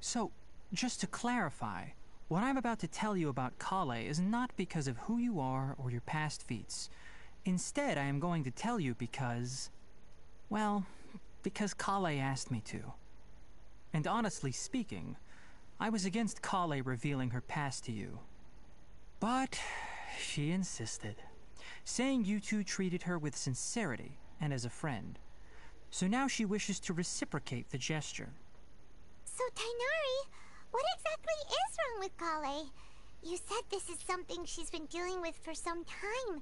So, just to clarify, what I'm about to tell you about Kale is not because of who you are or your past feats. Instead, I am going to tell you because. Well, because Kale asked me to. And honestly speaking, I was against Kale revealing her past to you. But she insisted, saying you two treated her with sincerity and as a friend. So now she wishes to reciprocate the gesture. So, Tainari, what exactly is wrong with Kale? You said this is something she's been dealing with for some time.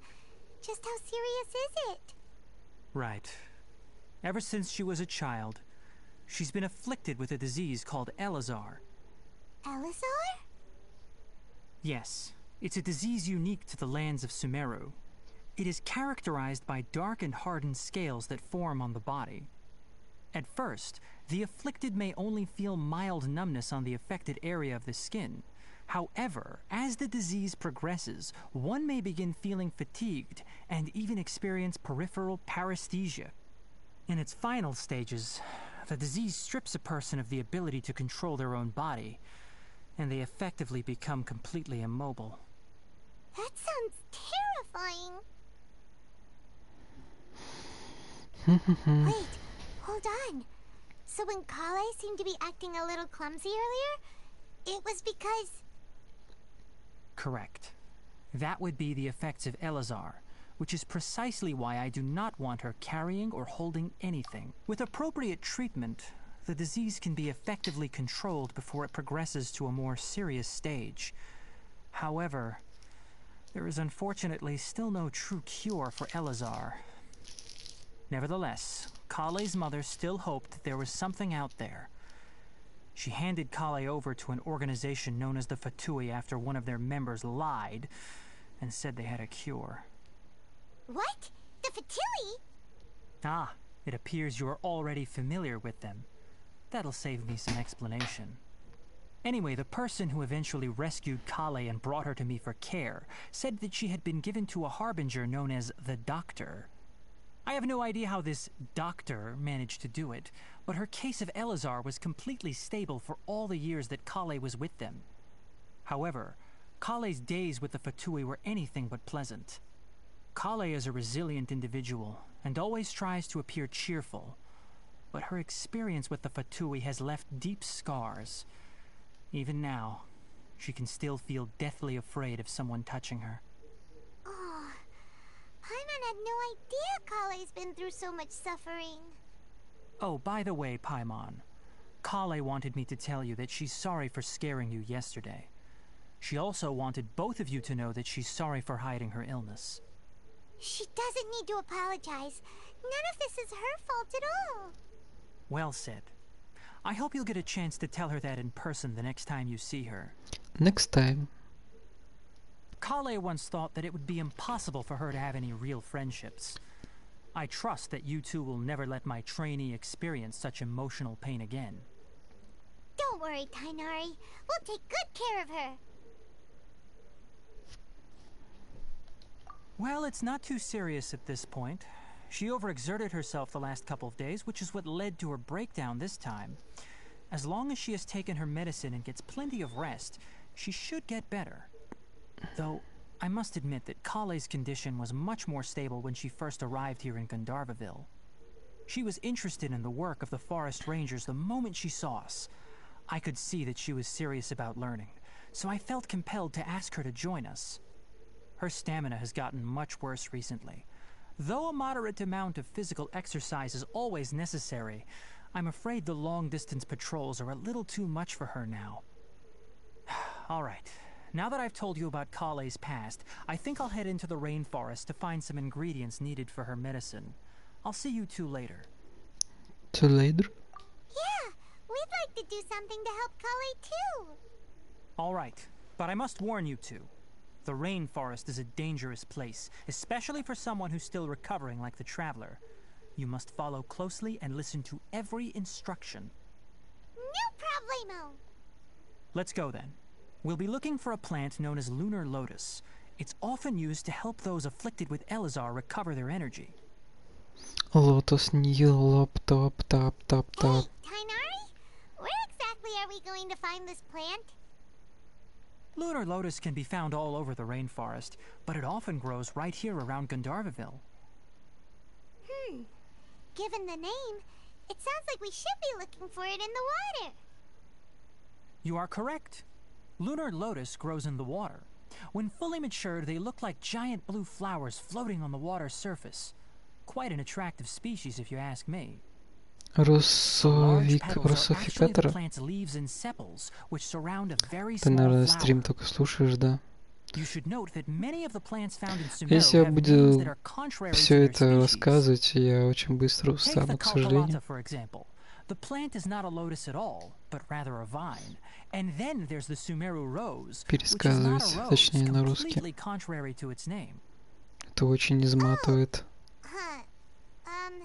Just how serious is it? Right. Ever since she was a child, she's been afflicted with a disease called Elazar. Elazar? Yes, it's a disease unique to the lands of Sumeru. It is characterized by dark and hardened scales that form on the body. At first, the afflicted may only feel mild numbness on the affected area of the skin, However, as the disease progresses, one may begin feeling fatigued and even experience peripheral paresthesia. In its final stages, the disease strips a person of the ability to control their own body, and they effectively become completely immobile. That sounds terrifying. Wait, hold on. So when Kale seemed to be acting a little clumsy earlier, it was because. Correct. That would be the effects of Elazar, which is precisely why I do not want her carrying or holding anything. With appropriate treatment, the disease can be effectively controlled before it progresses to a more serious stage. However, there is unfortunately still no true cure for Elazar. Nevertheless, Kale's mother still hoped that there was something out there. She handed Kale over to an organization known as the Fatui after one of their members lied and said they had a cure. What? The Fatui? Ah, it appears you are already familiar with them. That'll save me some explanation. Anyway, the person who eventually rescued Kale and brought her to me for care said that she had been given to a harbinger known as the Doctor. I have no idea how this doctor managed to do it, but her case of Elazar was completely stable for all the years that Kale was with them. However, Kale's days with the Fatui were anything but pleasant. Kale is a resilient individual and always tries to appear cheerful, but her experience with the Fatui has left deep scars. Even now, she can still feel deathly afraid of someone touching her. Paimon had no idea Kale's been through so much suffering. Oh, by the way, Paimon, Kale wanted me to tell you that she's sorry for scaring you yesterday. She also wanted both of you to know that she's sorry for hiding her illness. She doesn't need to apologize. None of this is her fault at all. Well said. I hope you'll get a chance to tell her that in person the next time you see her. Next time. Kale once thought that it would be impossible for her to have any real friendships. I trust that you two will never let my trainee experience such emotional pain again. Don't worry, Tainari. We'll take good care of her. Well, it's not too serious at this point. She overexerted herself the last couple of days, which is what led to her breakdown this time. As long as she has taken her medicine and gets plenty of rest, she should get better. Though, I must admit that Kale's condition was much more stable when she first arrived here in Gandharvaville. She was interested in the work of the forest rangers the moment she saw us. I could see that she was serious about learning, so I felt compelled to ask her to join us. Her stamina has gotten much worse recently. Though a moderate amount of physical exercise is always necessary, I'm afraid the long distance patrols are a little too much for her now. All right, now that I've told you about Kale's past, I think I'll head into the rainforest to find some ingredients needed for her medicine. I'll see you two later. To later. Yeah, we'd like to do something to help Kale too. All right, but I must warn you two. The rainforest is a dangerous place, especially for someone who's still recovering like the traveler. You must follow closely and listen to every instruction. No problemo. Let's go then. We'll be looking for a plant known as lunar lotus. It's often used to help those afflicted with Elazar recover their energy. Lotus Nilop Top Top Top Top. Hey, Kainari? Where exactly are we going to find this plant? Lunar lotus can be found all over the rainforest, but it often grows right here around Gundarvaville. Hmm. Given the name, it sounds like we should be looking for it in the water. You are correct. Lunar lotus grows in the water. When fully matured, they look like giant blue flowers floating on the water's surface. Quite an attractive species, if you ask me. Русовик, Petals are actually the русофикатора. plant's leaves and sepals, which surround a very Ты, small наверное, flower. стрим только слушаешь, да? You should note that many of the plants found in Sumeru Если я have names буду that are contrary to все their это species. рассказывать, я очень быстро Take the устану, к сожалению. The plant is not a lotus at all, but rather a vine. And then there's the Sumeru rose, which is not a rose, точнее, на русский. completely contrary to its name. Это очень изматывает. Um.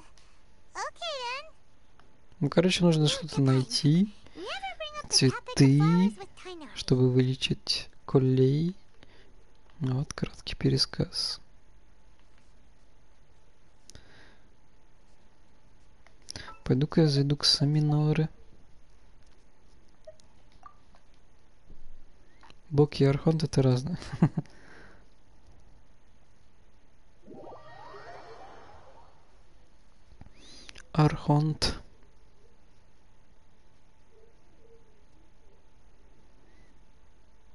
Ну, короче, нужно что-то найти, цветы, чтобы вылечить колей. Ну Вот краткий пересказ. Пойду-ка я зайду к Саминоры. Бог и Архонт это разное. Архонт.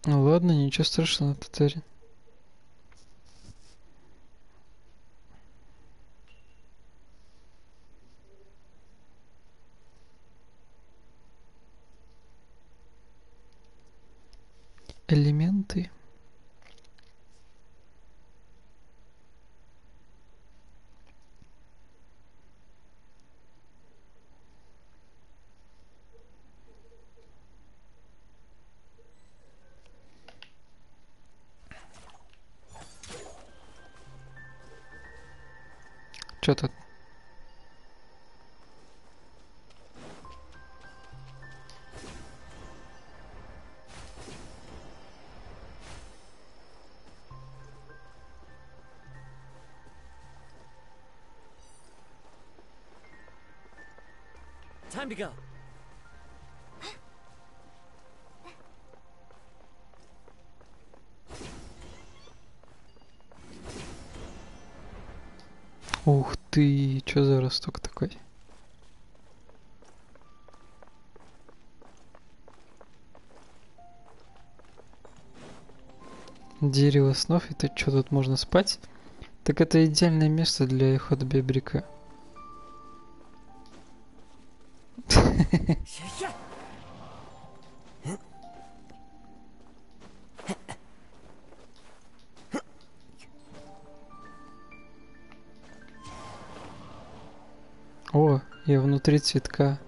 Ну ладно, ничего страшного, Татарин. Элементы. Дерево снов, это что тут можно спать? Так это идеальное место для хода бебрика. О, я внутри цветка.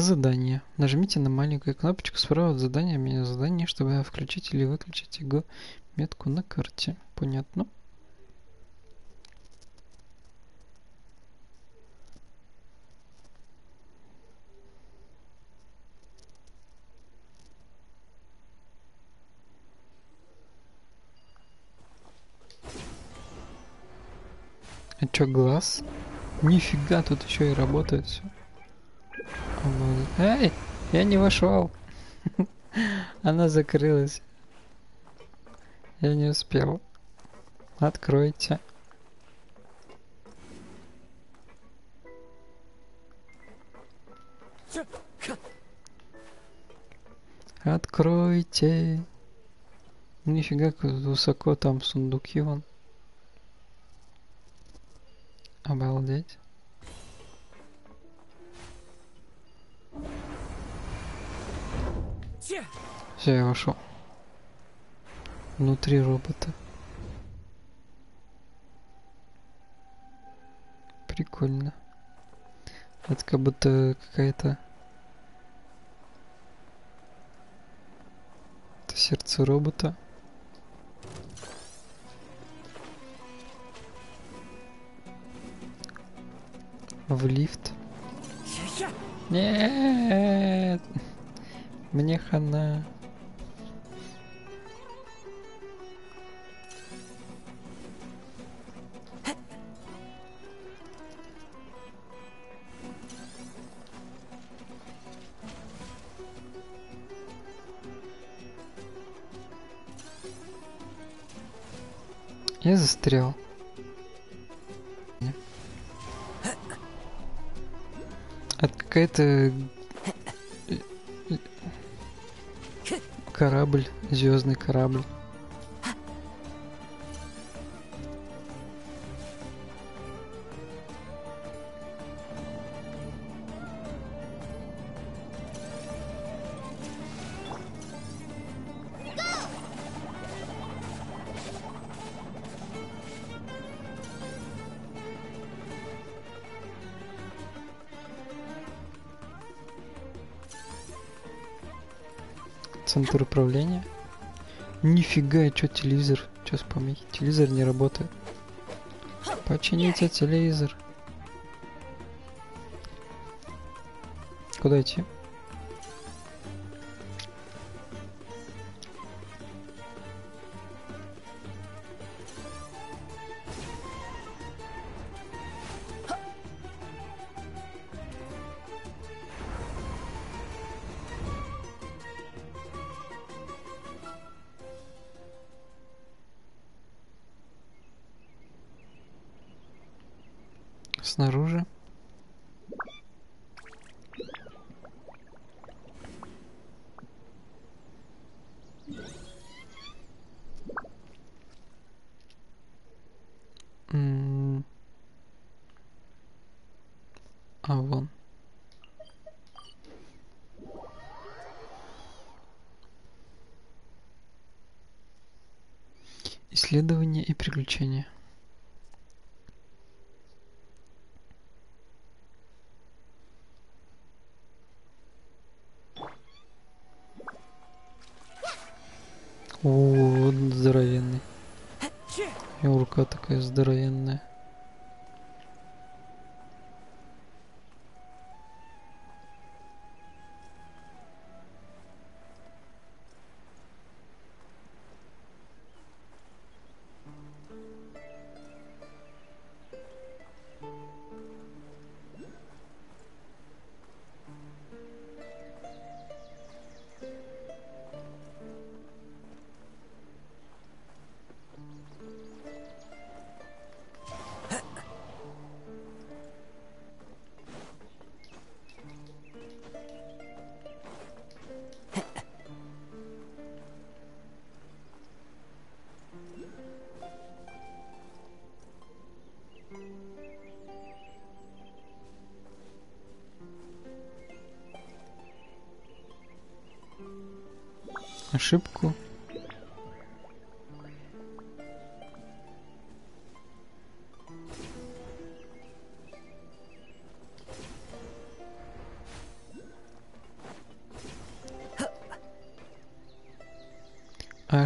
Задание. Нажмите на маленькую кнопочку справа от задания меню задания, чтобы включить или выключить его метку на карте. Понятно? А чё, глаз? Нифига, тут еще и работает все. Эй, я не вошел. Она закрылась. Я не успел. Откройте. Откройте. Нифига, как высоко там сундуки вон. Обалдеть. Все. Я вошел. Внутри робота. Прикольно. Это как будто какая-то... Это сердце робота. В лифт. Нет! Мне хана. Я застрял. Это какая-то корабль, звездный корабль. Нифига, что телевизор? Что с помехи? Телевизор не работает. Почините телевизор. Куда идти?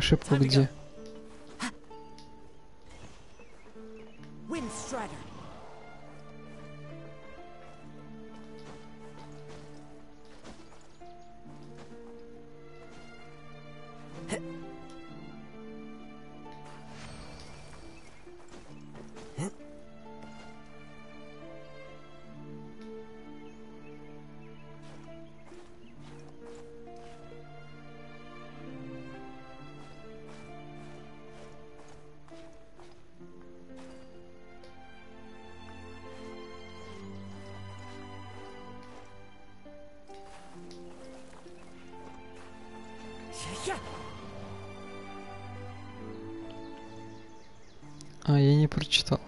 А ошибку А, я не прочитал.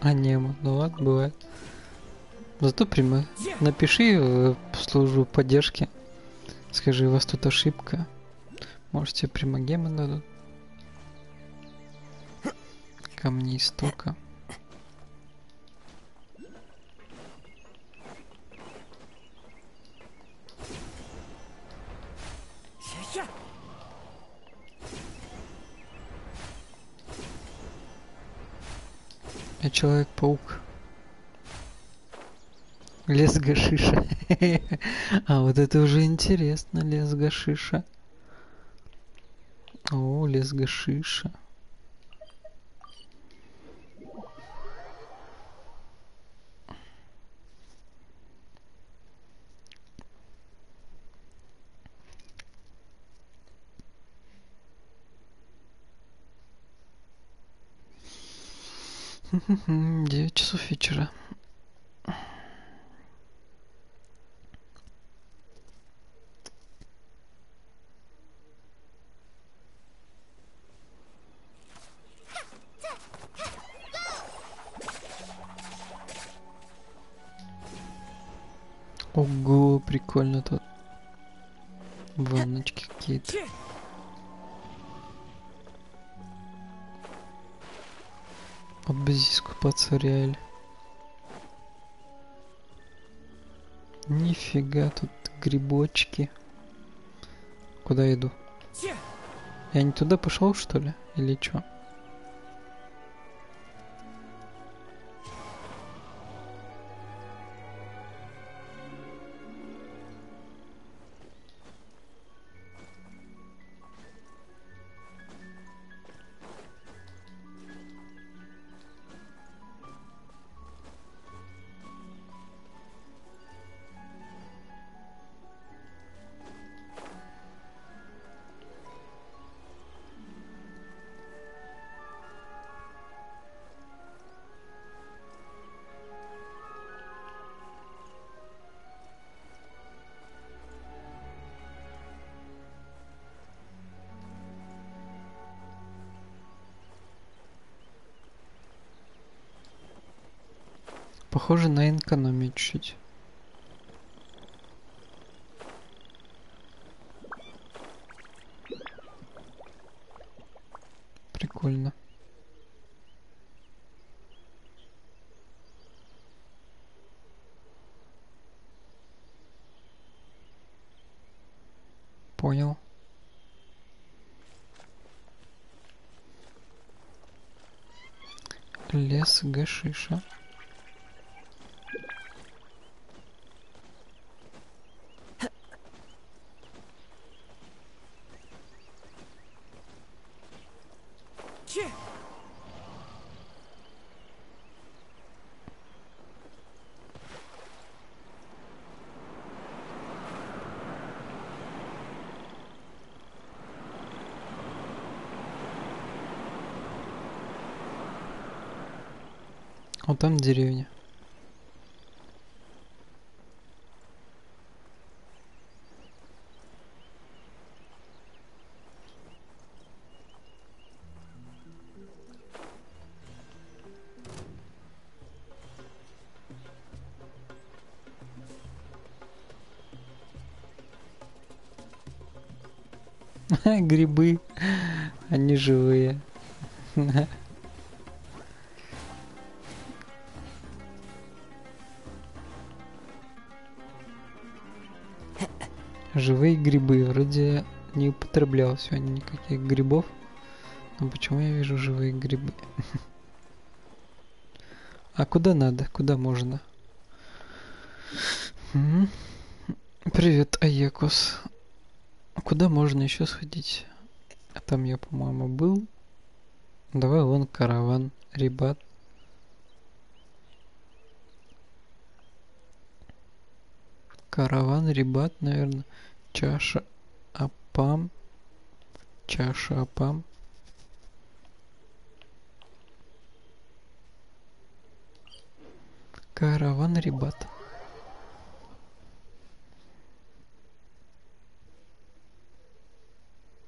А, нема. Ну ладно, бывает. Зато прямо напиши э, в службу поддержки. Скажи, у вас тут ошибка. Может тебе примагемы дадут? Камни истока. Человек-паук. Лес Гашиша. А вот это уже интересно, лес Гашиша. О, лес Гашиша. Девять часов вечера. Ого, прикольно тут. Реально. Нифига тут грибочки. Куда иду? Я не туда пошел, что ли? Или что? Чуть-чуть. Прикольно. Понял. Лес гашиша. Там деревня. Грибы, они живые. Живые грибы. Вроде не употреблял сегодня никаких грибов. Но почему я вижу живые грибы? А куда надо? Куда можно? Привет, Аекус. Куда можно еще сходить? А там я, по-моему, был. Давай вон караван, ребят. Караван, ребят, наверное. Чаша Апам. Чаша Апам. Караван, ребят.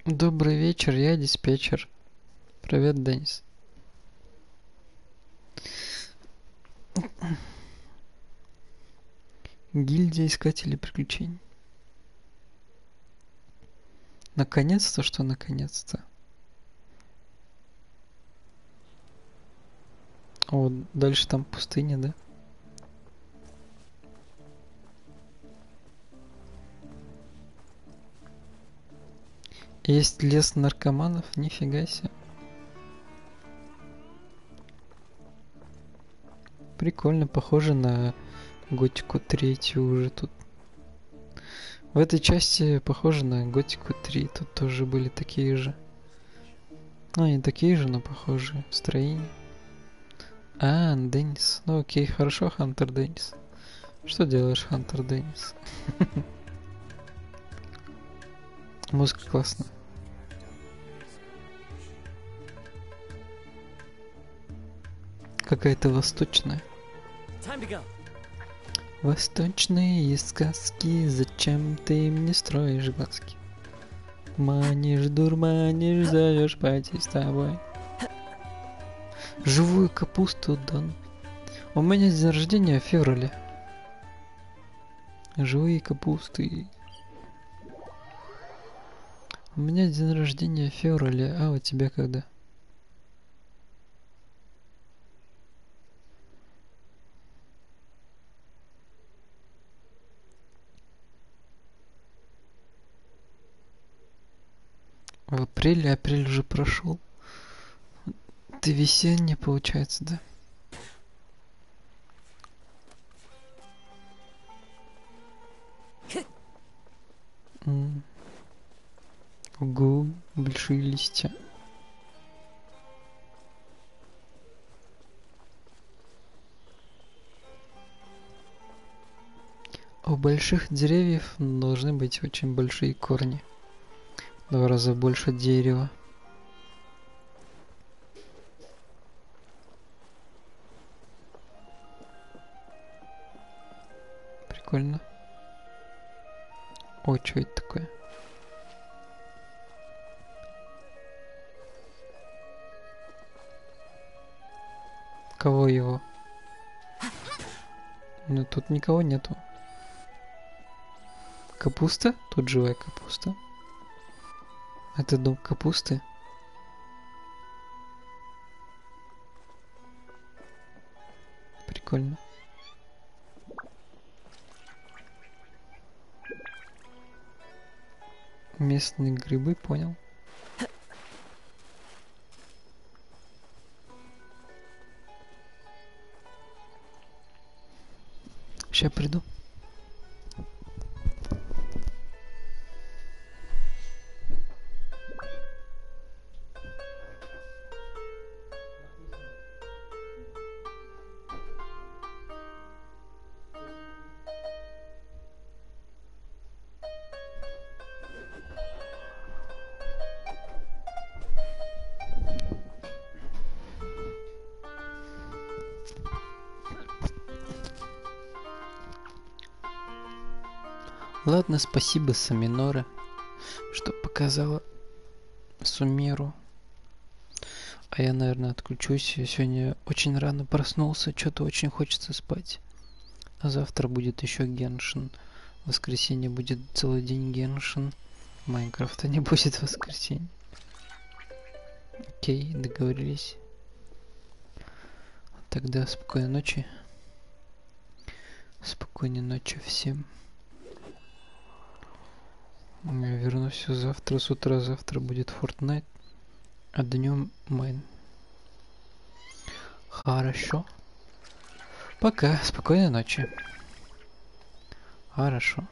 Добрый вечер, я диспетчер. Привет, Денис. Гильдия искателей приключений. Наконец-то, что наконец-то? О, дальше там пустыня, да? Есть лес наркоманов, нифига себе. Прикольно, похоже на Готику третью уже тут. В этой части похоже на Готику 3. Тут тоже были такие же. Ну, не такие же, но похожие строения. А, Деннис. Ну окей, хорошо, Хантер Деннис. Что делаешь, Хантер Деннис? Музыка классная. Какая-то восточная. Восточные сказки, зачем ты мне строишь глазки? Манишь, дурманишь, зовешь пойти с тобой. Живую капусту, Дон. У меня день рождения в феврале. Живые капусты. У меня день рождения в феврале, а у тебя когда? В апреле, апрель уже прошел. Ты весенний, получается, да? Ого, большие листья. У больших деревьев должны быть очень большие корни. Два раза больше дерева. Прикольно. О, что это такое? Кого его? Ну тут никого нету. Капуста? Тут живая капуста. Это дом капусты. Прикольно. Местные грибы, понял. Сейчас приду. Ладно, спасибо, Саминора, что показала Сумеру. А я, наверное, отключусь. Я сегодня очень рано проснулся, что-то очень хочется спать. А завтра будет еще Геншин. В воскресенье будет целый день Геншин. Майнкрафта не будет в воскресенье. Окей, договорились. Тогда спокойной ночи. Спокойной ночи всем. Я вернусь завтра с утра. Завтра будет Fortnite. А днем майн. Хорошо. Пока. Спокойной ночи. Хорошо.